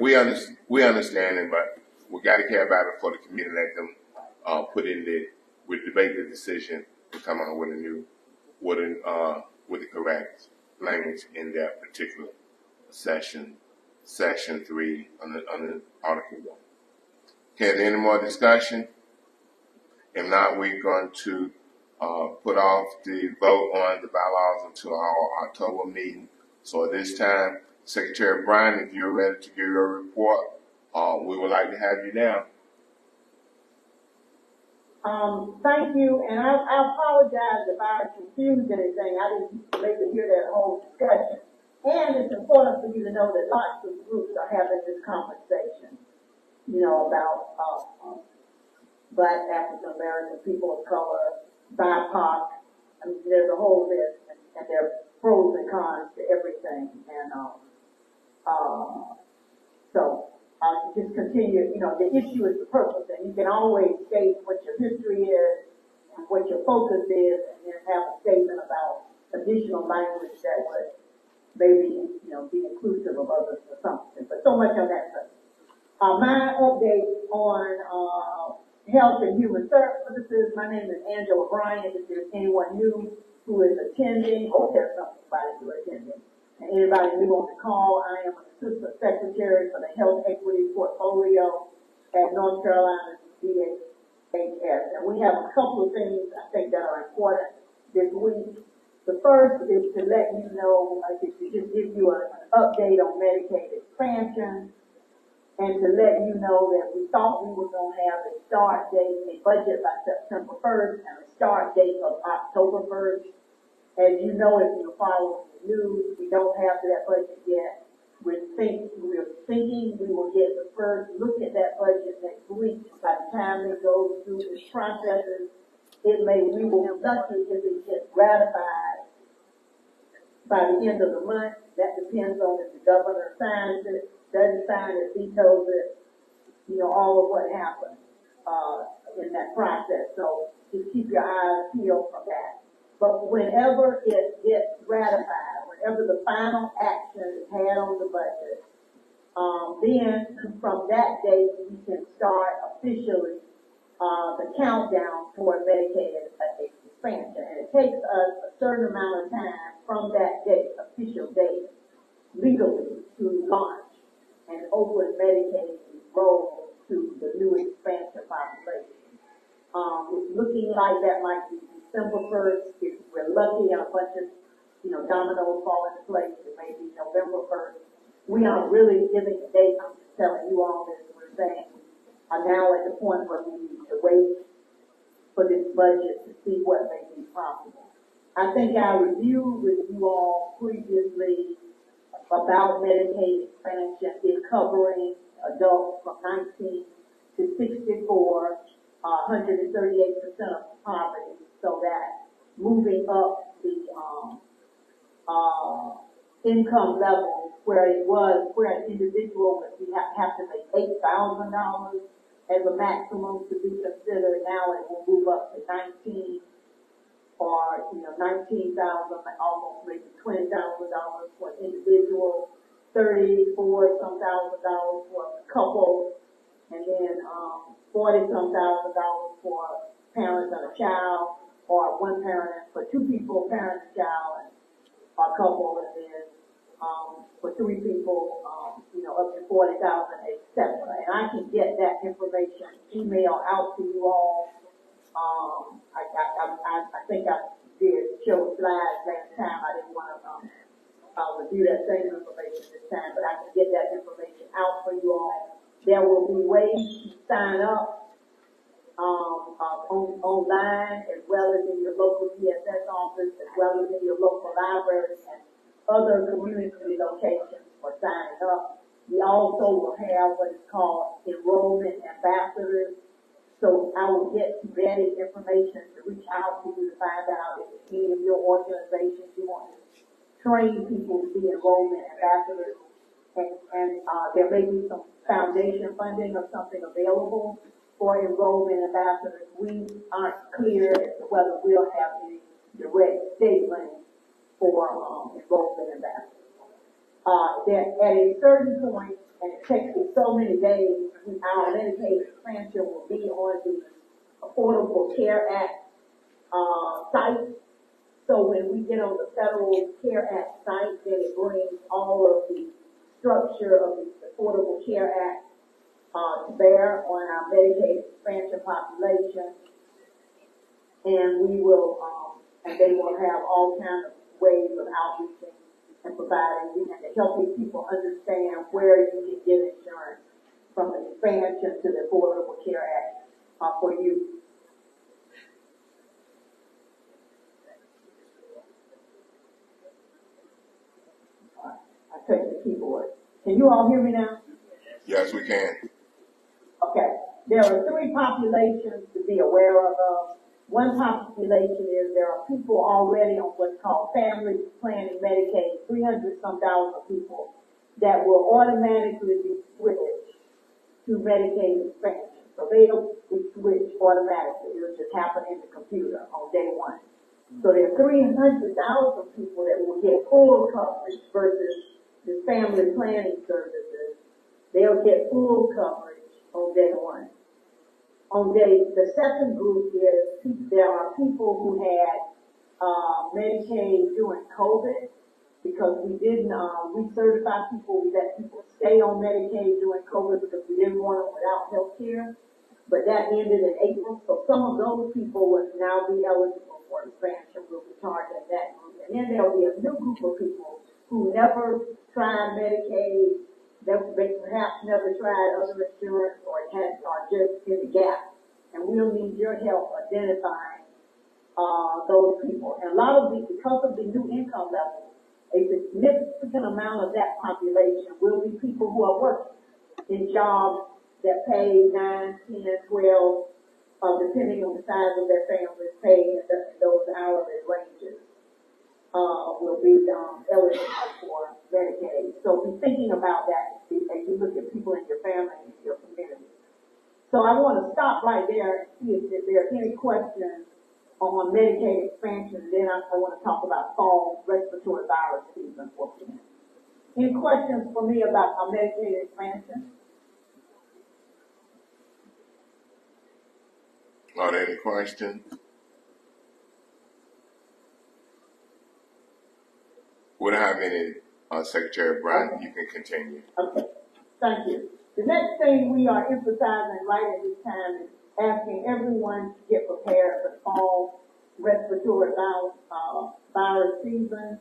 We under, we understand it, but we got to care about it for the committee. Let them uh, put in the we debate the decision and come out with a new with a uh, with the correct language in that particular session, section three under under Article one. Okay, is there any more discussion? If not, we're going to uh, put off the vote on the bylaws until our October meeting. So at this time, Secretary Bryant, if you're ready to give your report, uh, we would like to have you now. Um, thank you, and I, I apologize if I confused anything. I didn't maybe hear that whole discussion. And it's important for you to know that lots of groups are having this conversation, you know, about, uh, um, black African American people of color, BIPOC. I mean, there's a whole list, and, and there are pros and cons to everything, and, um, uh, so, uh, just continue, you know, the issue is the purpose, and you can always state what your history is, and what your focus is, and then have a statement about additional language that would maybe, you know, be inclusive of others or something, but so much on that subject. Uh, my update on, uh, health and human services, my name is Angela Bryant, if there's anyone new who is attending, or there's somebody who is attending, anybody new on the call, I am assistant secretary for the health equity portfolio at North Carolina DHS. And we have a couple of things I think that are important this week. The first is to let you know, uh, to to just give you an update on Medicaid expansion and to let you know that we thought we were gonna have a start date, a budget by September first and a start date of October first. As you know, if you're following the news, we don't have that budget yet. We think, we're thinking we will get the first look at that budget next week. By the time it goes through the processes, it may, we will be lucky if it gets ratified by the end of the month. That depends on if the governor signs it, doesn't sign it, vetoes it, you know, all of what happens, uh, in that process. So just keep your eyes peeled for that. But whenever it gets ratified, whenever the final action is had on the budget, um, then from that date, we can start officially, uh, the countdown toward Medicaid expansion. And it takes us a certain amount of time from that date, official date, legally to launch. and open Medicaid roll to the new expansion population. Um, it's looking like that might be December first, if we're lucky bunch of, you know, dominoes fall into place, it may be November first. We aren't really giving a date, I'm just telling you all this, we're saying, are now at the point where we need to wait for this budget to see what may be possible. I think I reviewed with you all previously about Medicaid expansion is covering adults from nineteen to sixty-four, uh, hundred and thirty-eight percent of poverty, so that moving up the, um, uh, income level where it was, where an individual would be, have, have to make eight thousand dollars as a maximum to be considered, now it will move up to nineteen or, you know, nineteen thousand, almost maybe twenty thousand dollars for an individual, thirty-four some thousand dollars for a couple, and then, um, forty some thousand dollars for parents and a child, or one parent, for two people, parent and child, and a couple, and then, um, for three people, um, you know, up to forty thousand, et cetera. And I can get that information, email out to you all. Um, I, I, I, I, think I did show slides last time, I didn't wanna, um, uh, review that same information this time, but I can get that information out for you all. There will be ways to sign up, um, uh, on, online, as well as in your local DSS office, as well as in your local libraries and other community locations for signing up. We also will have what is called enrollment ambassadors. So I will get vetted information to reach out to you to find out if any of your organizations you want to train people to be enrollment ambassadors. And, and, uh, there may be some foundation funding or something available for enrollment ambassadors. We aren't clear as to whether we'll have any direct state for, um, enrollment ambassadors. Uh, that at a certain point, and it takes so many days, our Medicaid expansion will be on the Affordable Care Act, uh, site. So when we get on the Federal Care Act site, then it brings all of the structure of the Affordable Care Act, uh, to bear on our Medicaid expansion population. And we will, um, and they will have all kinds of ways of outreaching and providing, and helping people understand where you can get insurance from the expansion to the Affordable Care Act, uh, for you. I the keyboard. Can you all hear me now? Yes, we can. Okay, there are three populations to be aware of. Uh, One population is there are people already on what's called family planning Medicaid, three hundred some thousand people that will automatically be switched to Medicaid expansion. So they'll be switched automatically. It'll just happen in the computer on day one. So there are three hundred thousand people that will get full coverage versus the family planning services. They'll get full coverage on day one. On day, the second group is, there are people who had, uh, Medicaid during COVID, because we didn't, uh, certified people, we let people stay on Medicaid during COVID because we didn't want them without health care. But that ended in April, so some of those people would now be eligible for expansion, we'll be targeting that group. And then there'll be a new group of people who never tried Medicaid, that they perhaps never tried other insurance or had, or just in the gap. And we'll need your help identifying, uh, those people. And a lot of the, because of the new income level, a significant amount of that population will be people who are working in jobs that pay nine, ten, twelve, uh, depending on the size of their families, pay in those hourly ranges uh, will be, um, eligible for Medicaid. So be thinking about that as you look at people in your family and your community. So I want to stop right there and see if, there are any questions on Medicaid expansion, then I, I want to talk about fall respiratory virus season for a. Any questions for me about our Medicaid expansion? Are there any questions? We don't have any, uh, Secretary Brown, you can continue. Okay. Thank you. The next thing we are emphasizing right at this time is asking everyone to get prepared for fall respiratory virus, uh, virus season.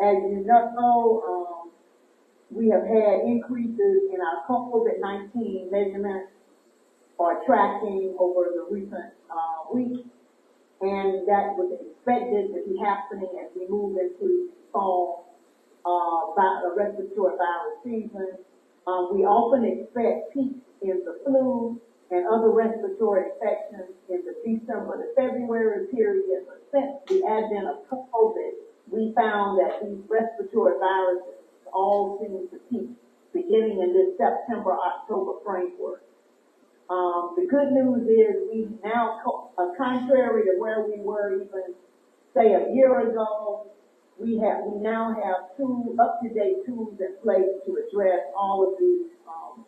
As you know, um, we have had increases in our COVID-19 measurements or tracking over the recent, uh, week. And that was expected to be happening as we move into fall, uh, uh, respiratory virus season. Um, we often expect peaks in the flu and other respiratory infections in the December to February period. But since the advent of COVID, we found that these respiratory viruses all seem to peak beginning in this September, October framework. Um, the good news is we now, uh, contrary to where we were even, say, a year ago, we have, we now have two up-to-date tools in place to address all of these, um,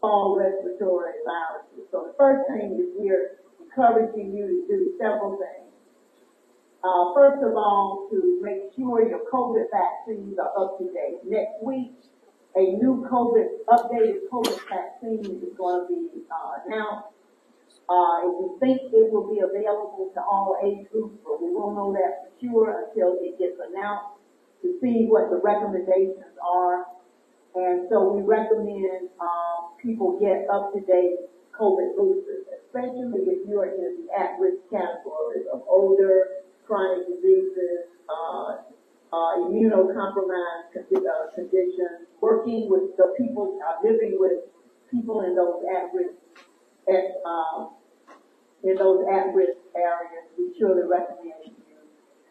fall respiratory viruses. So the first thing is we're encouraging you to do several things. Uh, first of all, to make sure your COVID vaccines are up to date. Next week, a new COVID, updated COVID vaccine is going to be, uh, announced. Uh, and we think it will be available to all age groups, but we won't know that for sure until it gets announced to see what the recommendations are. And so we recommend, um, people get up-to-date COVID boosters, especially if you are in the at-risk categories of older, chronic diseases, uh, uh, immunocompromised uh, conditions, working with the people, uh, living with people in those at-risk, at, um, in those at-risk areas, we surely recommend you,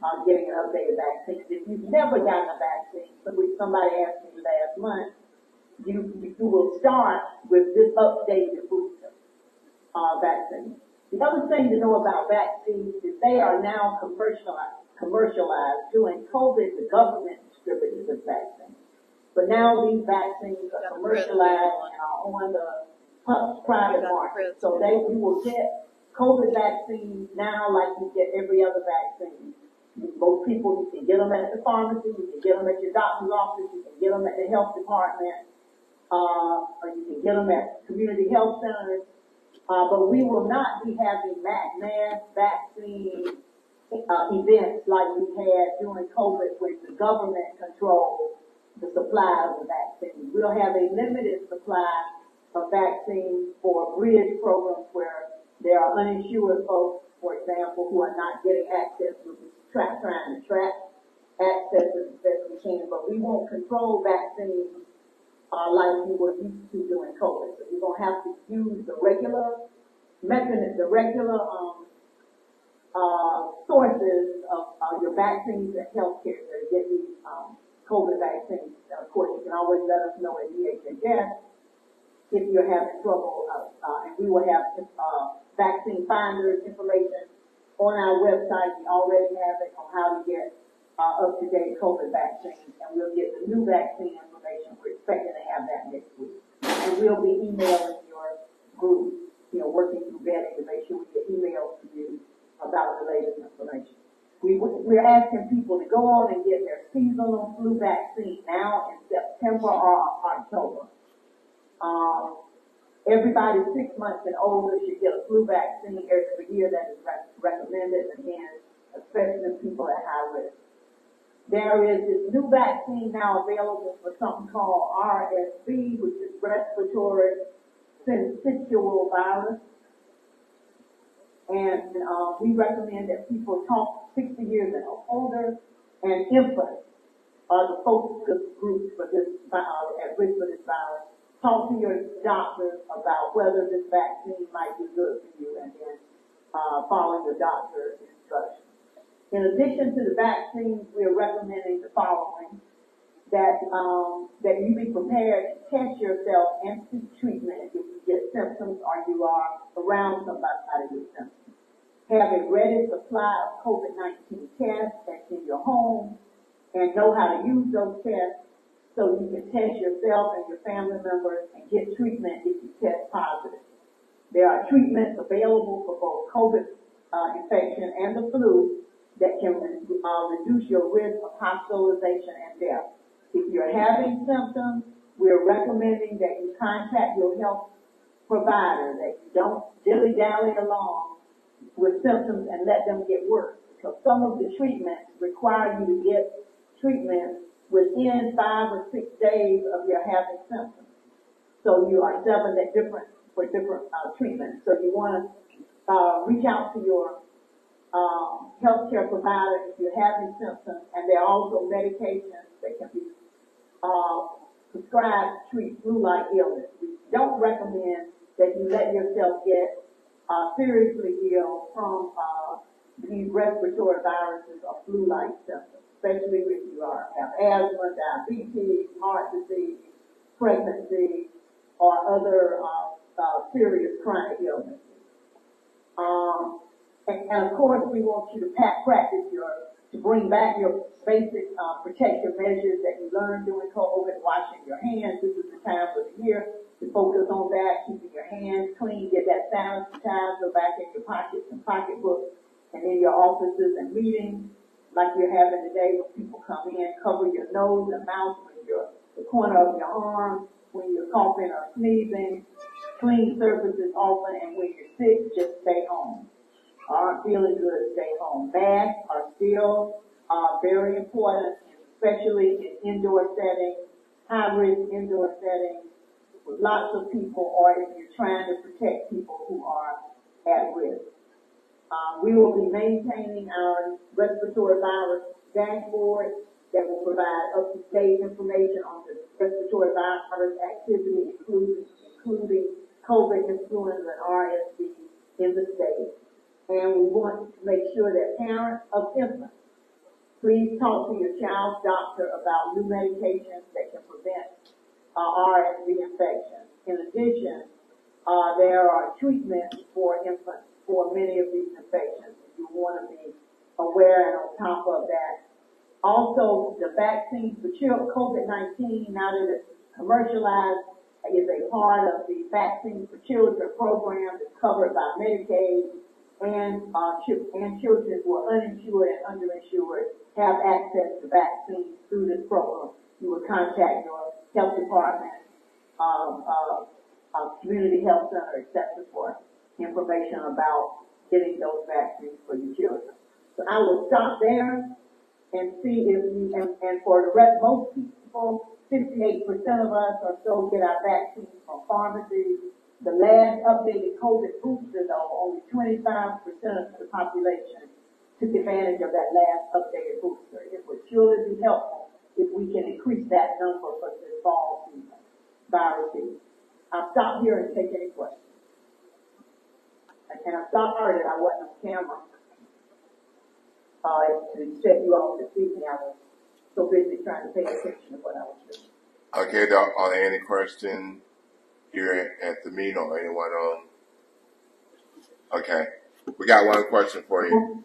uh, getting an updated vaccine. If you've never gotten a vaccine, somebody, somebody asked me last month, you, you will start with this updated booster, uh, vaccine. The other thing to know about vaccines is they are now commercialized, commercialized. During COVID, the government distributed the vaccine. But now these vaccines are commercialized and are on the private market. So they, you will get COVID vaccines now like you get every other vaccine. Most people, you can get them at the pharmacy, you can get them at your doctor's office, you can get them at the health department, uh, or you can get them at community health centers. Uh, but we will not be having mass vaccine, uh, events like we had during COVID when the government controlled the supply of the vaccine. We'll have a limited supply of vaccines for bridge programs where there are uninsured folks, for example, who are not getting access, we'll be trying to track access as best we can, but we won't control vaccines uh, like we were used to during COVID. So you're gonna have to use the regular mechanism, the regular, um, uh, sources of, uh, your vaccines and healthcare to get these, um, COVID vaccines. Now, Of course, you can always let us know at DHHS if you're having trouble, uh, uh, and we will have, uh, vaccine finders information on our website. We already have it on how to get, uh, up-to-date COVID vaccines, and we'll get the new vaccine information. We're expecting to have that next week. And we'll be emailing your group, you know, working through vetting to make sure we get emails to you about the latest information. We, we're asking people to go on and get their seasonal flu vaccine now in September or October. Um, everybody six months and older should get a flu vaccine every year that is rec- recommended, again, especially people at high risk. There is this new vaccine now available for something called RSV, which is respiratory syncytial virus. And, uh, we recommend that people talk sixty years and older and infants are the focus groups for this, vi- uh, at risk for this virus. Talk to your doctor about whether this vaccine might be good for you and then, uh, follow your doctor's instructions. In addition to the vaccines, we are recommending the following. That, um, that you be prepared to test yourself and seek treatment if you get symptoms or you are around somebody with symptoms. Have a ready supply of COVID-19 tests that's in your home and know how to use those tests so you can test yourself and your family members and get treatment if you test positive. There are treatments available for both COVID, uh, infection and the flu that can, uh, reduce your risk of hospitalization and death. If you're having symptoms, we're recommending that you contact your health provider, that you don't dilly-dally along with symptoms and let them get worse. Because some of the treatments require you to get treatment within five or six days of your having symptoms. So you are seven at different, for different, uh, treatments. So you wanna, uh, reach out to your, um, healthcare provider if you're having symptoms. And there are also medications that can be, uh, prescribed to treat flu-like illness. We don't recommend that you let yourself get, uh, seriously ill from, uh, these respiratory viruses or flu-like symptoms, especially if you are, have asthma, diabetes, heart disease, pregnancy, or other, uh, uh, serious chronic illnesses. Um, and, and of course, we want you to practice your, to bring back your basic, uh, protective measures that you learned during COVID, washing your hands. This is the time of the year to focus on that, keeping your hands clean, get that sanitizer back in your pockets and pocketbooks and in your offices and meetings, like you're having today when people come in, cover your nose and mouth with your, the corner of your arm, when you're coughing or sneezing, clean surfaces often, and when you're sick, just stay home. Aren't feeling good, stay home. Masks are still, uh, very important, especially in indoor settings, high-risk indoor settings, with lots of people, or if you're trying to protect people who are at risk. Uh, we will be maintaining our respiratory virus dashboard that will provide up-to-date information on the respiratory virus activity, including, including COVID, influenza, and RSV in the state. And we want to make sure that parents of infants, please talk to your child's doctor about new medications that can prevent uh, RSV infection. In addition, uh, there are treatments for infants for many of these infections. You want to be aware and on top of that. Also, the vaccine for children, COVID-19, now that it's commercialized, is a part of the Vaccine for Children program that's covered by Medicaid and, uh, and children who are uninsured and underinsured have access to vaccines through this program. You would contact your health department, um, uh, uh, community health center, et cetera, for information about getting those vaccines for your children. So I will stop there and see if you, and, and for the rest, most people, fifty-eight percent of us or so get our vaccines from pharmacies. The last updated COVID booster though, only twenty-five percent of the population took advantage of that last updated booster. It would surely be helpful if we can increase that number for this fall season, virus season. I'll stop here and take any questions. And I'm sorry that I wasn't on camera. Uh, to set you off this evening, I was so busy trying to pay attention to what I was doing. Okay, are, are there any questions here at the meeting or anyone on? Okay, we got one question for you.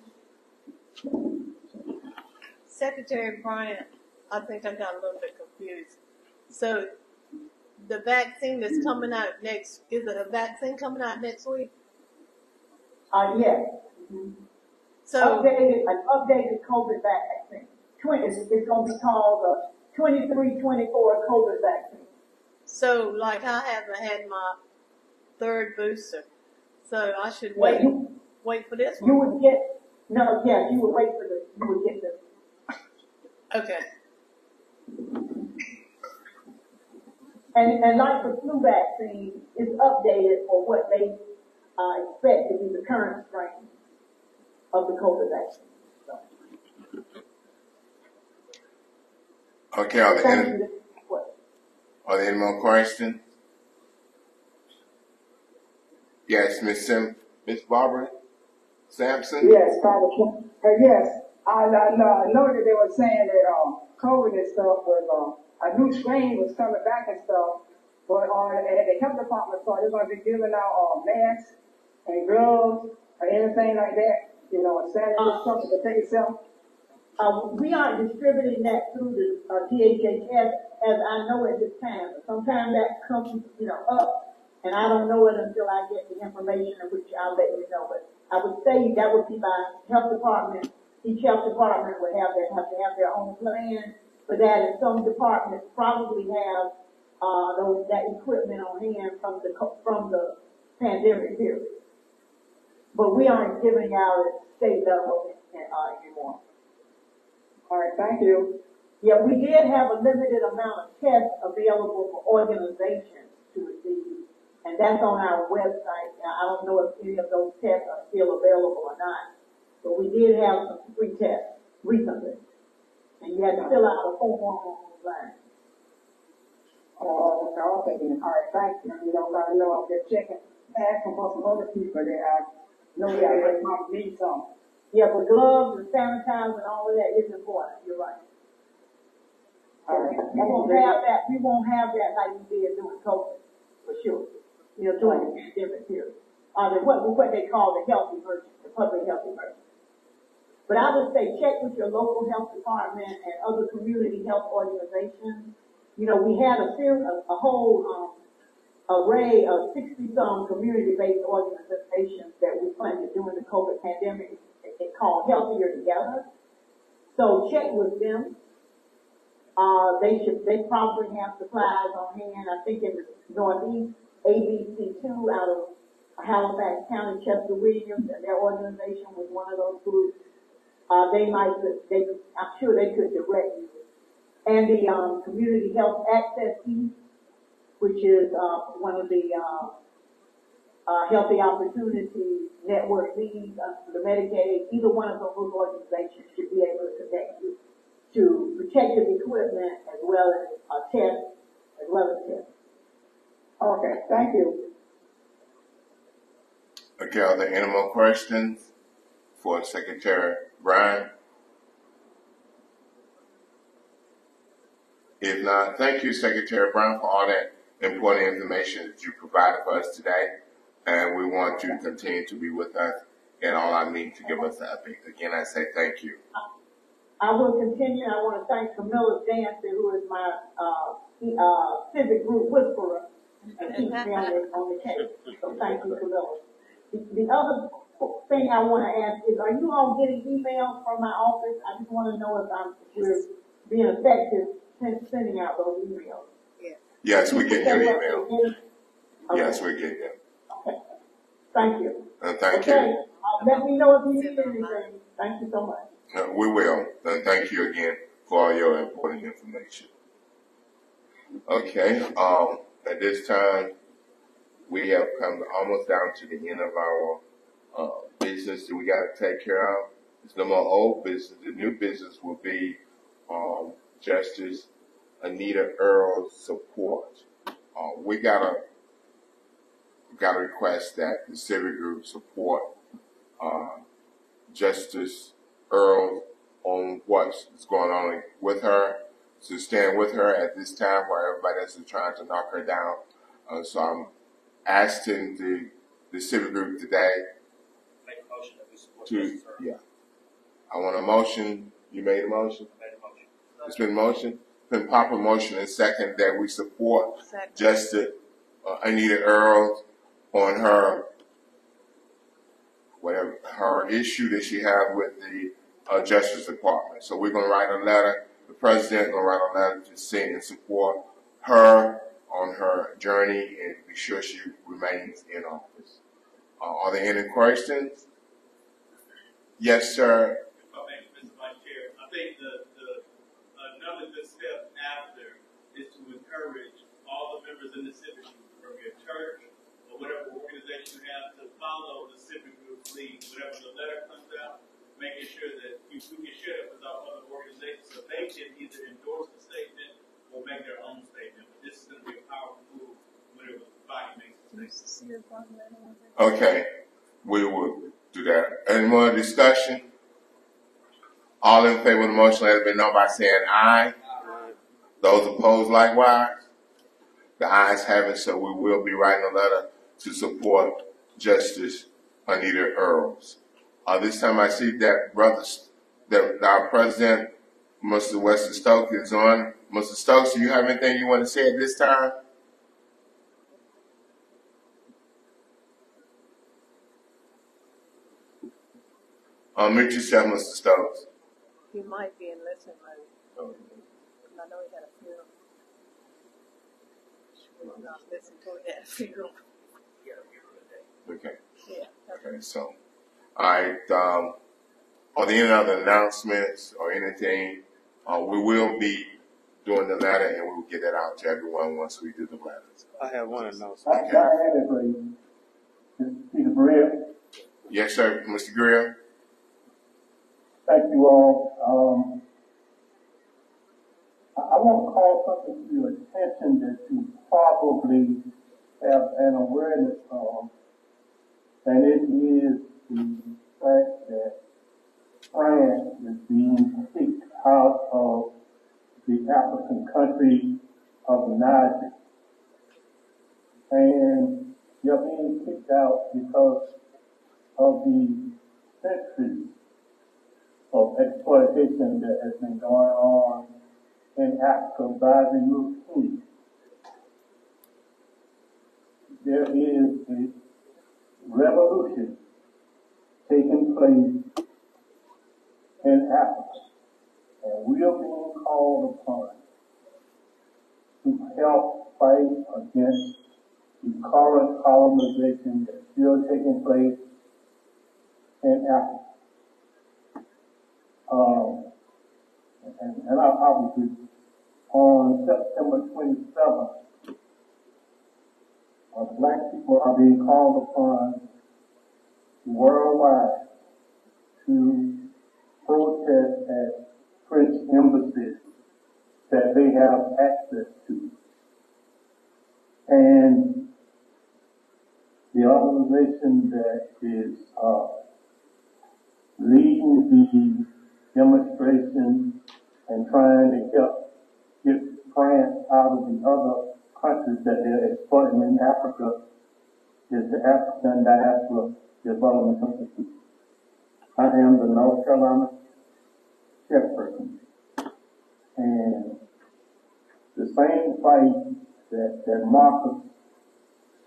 Secretary Bryant, I think I got a little bit confused. So the vaccine that's coming out next, is it a vaccine coming out next week? Uh, yes. So, Updated, an updated COVID vaccine. Twenty, it's, it's gonna be called the twenty-three, twenty-four COVID vaccine. so like I haven't had my third booster, so I should wait, you, wait for this you one? would get, no, yeah, you would wait for the, you would get the, Okay, and, and like the flu vaccine, it's updated for what they, uh, expect to be the current strain of the COVID vaccine. So, Okay, are there Thank any, you. What? are there any more questions? Yes, Miss Sim, Miss Barbara Sampson? Yes, Father, uh, yes, I, I know, I know that they were saying that, um, COVID and stuff was, um, a new strain was coming back and stuff, but, uh, at the health department, so they're gonna be giving out, uh, masks and gloves or anything like that, you know, and sanitizer stuff to protect yourself. Uh, we aren't distributing that through the, uh, DHHS as I know at this time. Sometimes that comes, you know, up, and I don't know it until I get the information, in which I'll let you know. But I would say that would be by health department. Each health department would have their, have to have their own plan for that, and some departments probably have, uh, those, that equipment on hand from the, from the pandemic period. But we aren't giving out at state level, anymore. All right, thank you. Yeah, we did have a limited amount of tests available for organizations to receive, and that's on our website. Now, I don't know if any of those tests are still available or not, but we did have some free tests recently. And you had to fill out a form online. Oh, okay, all right, thank you. You know, I know I'm just checking, asking for some other people that I know that they might need some. Yeah, but gloves and sanitizer and all of that is important, you're right. All right, We won't have that, we won't have that like we did during COVID, for sure. You know, during the pandemic period. Uh, the, what, what they call the health emergency, the public health emergency. But I would say check with your local health department and other community health organizations. You know, we had a series, a, a whole, um, array of sixty-some community-based organizations that we funded during the COVID pandemic. Called Healthier Together. So check with them. Uh, they should, they probably have supplies on hand, I think in the northeast, ABC two out of Halifax County, Chester Williams, and their organization was one of those groups. Uh, they might, they, I'm sure they could direct you. And the, um, Community Health Access East, which is, uh, one of the, uh, uh, Healthy Opportunity Network leads, uh, the Medicaid, either one of those organizations should be able to connect you to protective equipment as well as, uh, tests, as well as tests. Okay, thank you. Okay, are there any more questions for Secretary Bryant? If not, thank you, Secretary Brown, for all that important information that you provided for us today. And we want you to continue to be with us in all our meetings to give us the updates. Again, I say thank you. I will continue. I want to thank Curmilus Dancy, who is my, uh, uh, civic group whisperer, and keeps me on the, on the case. So thank you, Camilla. The, the other thing I want to ask is, are you all getting emails from my office? I just want to know if I'm, if we're being effective in sending out those emails. Yes, we get your email. Okay. Yes, we get them. Thank you. And thank Okay, you. uh, let me know if you need anything. Thank you so much. Uh, We will. And thank you again for all your important information. Okay, um, at this time, we have come almost down to the end of our, uh, business that we gotta take care of. It's no more old business. The new business will be, um, Justice Anita Earls support. Uh, we gotta, gotta request that the civic group support, uh, Justice Earl on what's going on with her, to stand with her at this time while everybody else is trying to knock her down. Uh, so I'm asking the, the civic group today Make a motion that we support to, yeah. I want a motion, you made a motion? Made a motion. It's been motion, been proper motion and second that we support Second. Justice uh, Anita Earl on her whatever her issue that she had with the uh, Justice Department. So we're going to write a letter. The president going to write a letter to send and support her on her journey and be sure she remains in office. Uh, are there any questions? Yes, sir. If I may, Mr. Vice Chair, I think the, the, another good step after is to encourage all the members in the civic group, from your church or whatever organization you have, to follow the civic group's lead. Whenever the letter comes out, making sure that you, we can share it with our other organizations, so they can either endorse the statement or make their own statement. But this is gonna be a powerful move whenever the body makes a statement. Okay, we will do that. Any more discussion? All in favor of the motion, let it be known by saying aye. Those opposed likewise. The ayes have it, so we will be writing a letter to support Justice Anita Earls. Uh, this time I see that brothers, that our president, Mr. Wesley Stokes is on. Mr. Stokes, do you have anything you want to say at this time? Unmute yourself, Mr. Stokes. He might be in listening mode. I know he had a funeral. I'll listen to it at a funeral. Okay. Yeah. Okay, so, all right, um, are there any other announcements or anything? Uh, we will be doing the letter and we will get that out to everyone once we do the letters. I have one announcement. I, I had it for you. Mr. Peter Brill, Yes, sir, Mr. Greer? thank you all. Um, I, want to call something to your attention that you probably have an awareness of, and it is the fact that France is being kicked out of the African country of Niger. And they're being kicked out because of the centuries of exploitation that has been going on by the Europeans. There is a revolution taking place in Africa, and we are being called upon to help fight against the current colonization that's still taking place in Africa. Um, and, and I, obviously, on September 27th, uh, black people are being called upon worldwide to protest at French embassies that they have access to. And the organization that is uh, leading the demonstration and trying to help get France out of the other countries that they're exploiting in Africa is the African Diaspora Development Institute. I am the North Carolina chairperson. And the same fight that, that Marcus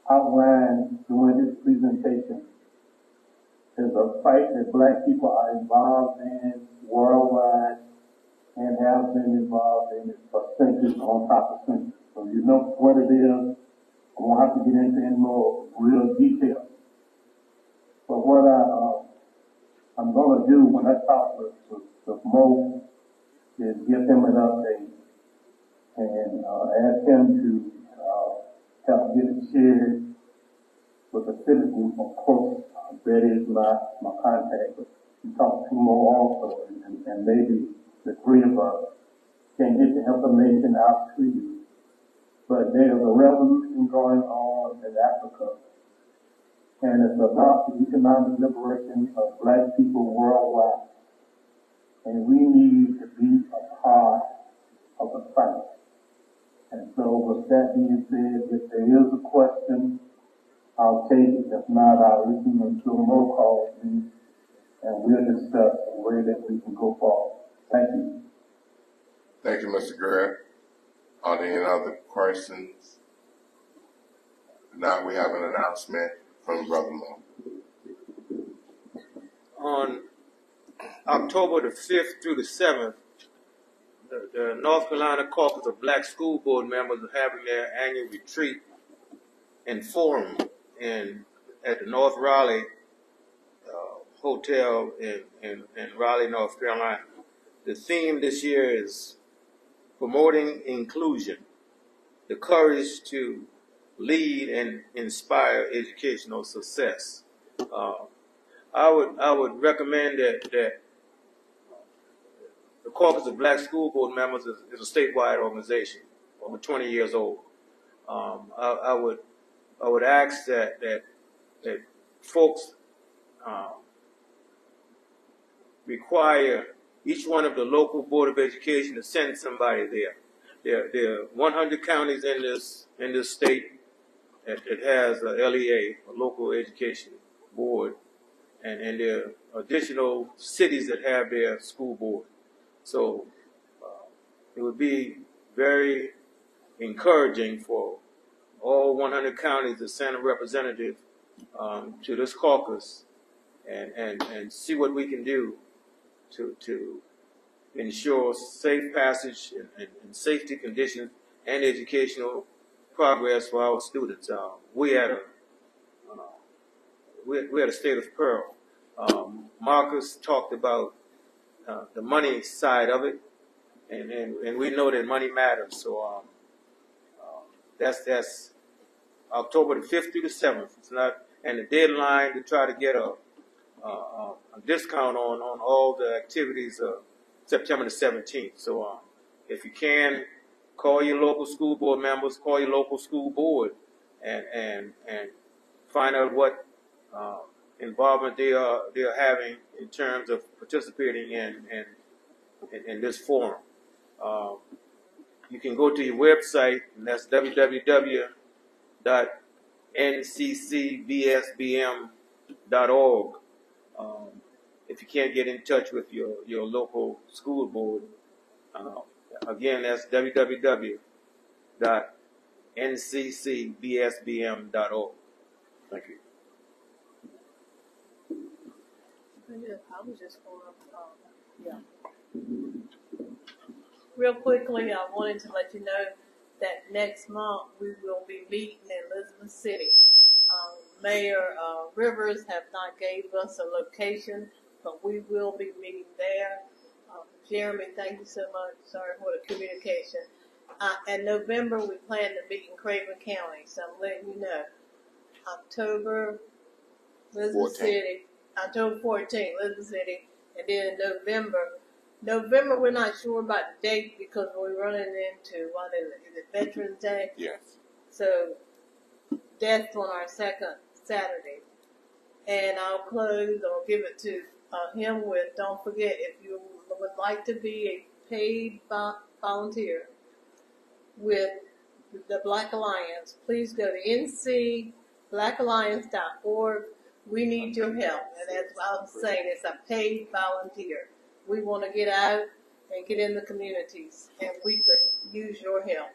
outlined during his presentation is a fight that black people are involved in worldwide and have been involved in it for centuries on top of centuries. So you know what it is. I won't have to get into any more real detail. But what I, uh, I'm gonna do when I talk with, with, with Mo is give him an update and, uh, ask him to, uh, help get it shared with the group, of course, uh, that is my, my contact, but talk to Mo also, and, and maybe the three of us can get the information out to you. But there's a revolution going on in Africa, and it's about the economic liberation of black people worldwide. And we need to be a part of the fight. And so with that being said, if there is a question, I'll take it. If not, I'll listen until Mo calls me, and we'll discuss the way that we can go forward. Thank you. Thank you, Mr. Greer. Are there any other questions? Now we have an announcement from Brother Mo. on October the fifth through the seventh, the, the North Carolina Caucus of Black School Board members are having their annual retreat and forum in at the North Raleigh uh, Hotel in, in, in Raleigh, North Carolina. The theme this year is promoting inclusion, the courage to lead and inspire educational success. Uh, I would I would recommend that that the Caucus of Black School Board Members is, is a statewide organization, over 20 years old. Um, I, I would I would ask that that that folks um, require each one of the local board of education to send somebody there. There, there are 100 counties in this in this state that, that has a LEA, a local education board, and, and there are additional cities that have their school board. So uh, it would be very encouraging for all 100 counties to send a representative um, to this caucus and, and, and see what we can do to, to ensure safe passage and, and, and safety conditions and educational progress for our students. Uh, we had a uh, we, we had a state of pearl. Um, Marcus talked about uh, the money side of it, and, and, and we know that money matters. So um, uh, that's that's October the fifth through the seventh. It's not, and the deadline to try to get a a, a a discount on on all the activities of September the seventeenth. So um, if you can, call your local school board members, call your local school board, and and and find out what uh, involvement they are they are having in terms of participating in in, in, in this forum. Um, you can go to your website, and that's www.nccbsbm.org. Um, if you can't get in touch with your, your local school board, uh, again, that's www.nccbsbm.org. Thank you. Um. Real quickly, I wanted to let you know that next month we will be meeting in Elizabeth City. Um, Mayor uh, Rivers have not gave us a location, but we will be meeting there. Um, Jeremy, thank you so much. Sorry for the communication. Uh, in November, we plan to meet in Craven County, so I'm letting you know. October, 14th. City, October 14th, Elizabeth City, and then in November. November, we're not sure about the date because we're running into what is it? Is it Veterans Day? Yes. So that's on our second Saturday. And I'll close or give it to uh, him with don't forget if you would like to be a paid volunteer with the Black Alliance, please go to ncblackalliance.org. We need your help. And that's what I'm saying. It's a paid volunteer. We want to get out and get in the communities, and we could use your help.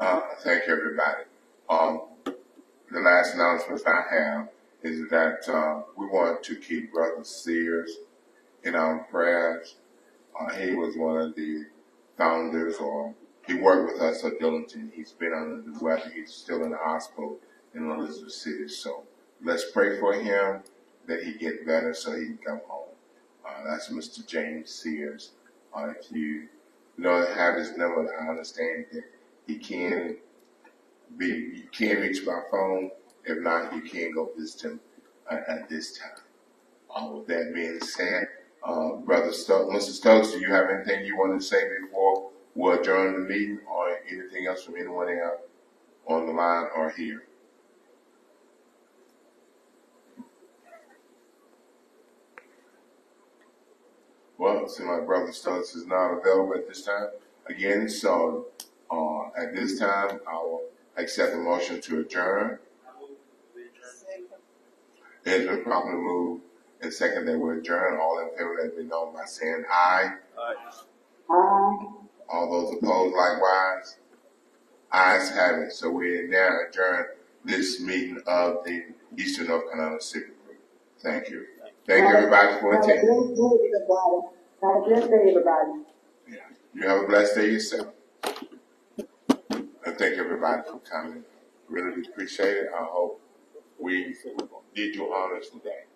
Uh, thank you, everybody. Um, the last announcement I have is that uh, we want to keep Brother Sears in our prayers. Uh, he was one of the founders, or he worked with us at Dillington. He's been under the weather. He's still in the hospital in Elizabeth City. So let's pray for him that he get better so he can come home. Uh, that's Mr. James Sears. Uh, if you don't have his number, I understand that he can be, you can reach my phone. If not, you can't go visit him uh, at this time. Uh, with that being said, uh, Brother Stokes, Mr. Stokes, do you have anything you want to say before we adjourn the meeting or anything else from anyone else on the line or here? Well, see, my brother Stokes is not available at this time. Again, so uh, at this time, I will accept the motion to adjourn. It's been properly moved and second that we adjourn. All in favor, let it be known by saying aye. All those opposed likewise. Ayes have it. So we now adjourn this meeting of the Eastern North Carolina Civic Group. Thank you. Thank you, everybody, for Have a attending. blessed day, everybody. Have a blessed day, everybody. You have a blessed day yourself. Thank everybody for coming. Really appreciate it. I hope we did you honors today.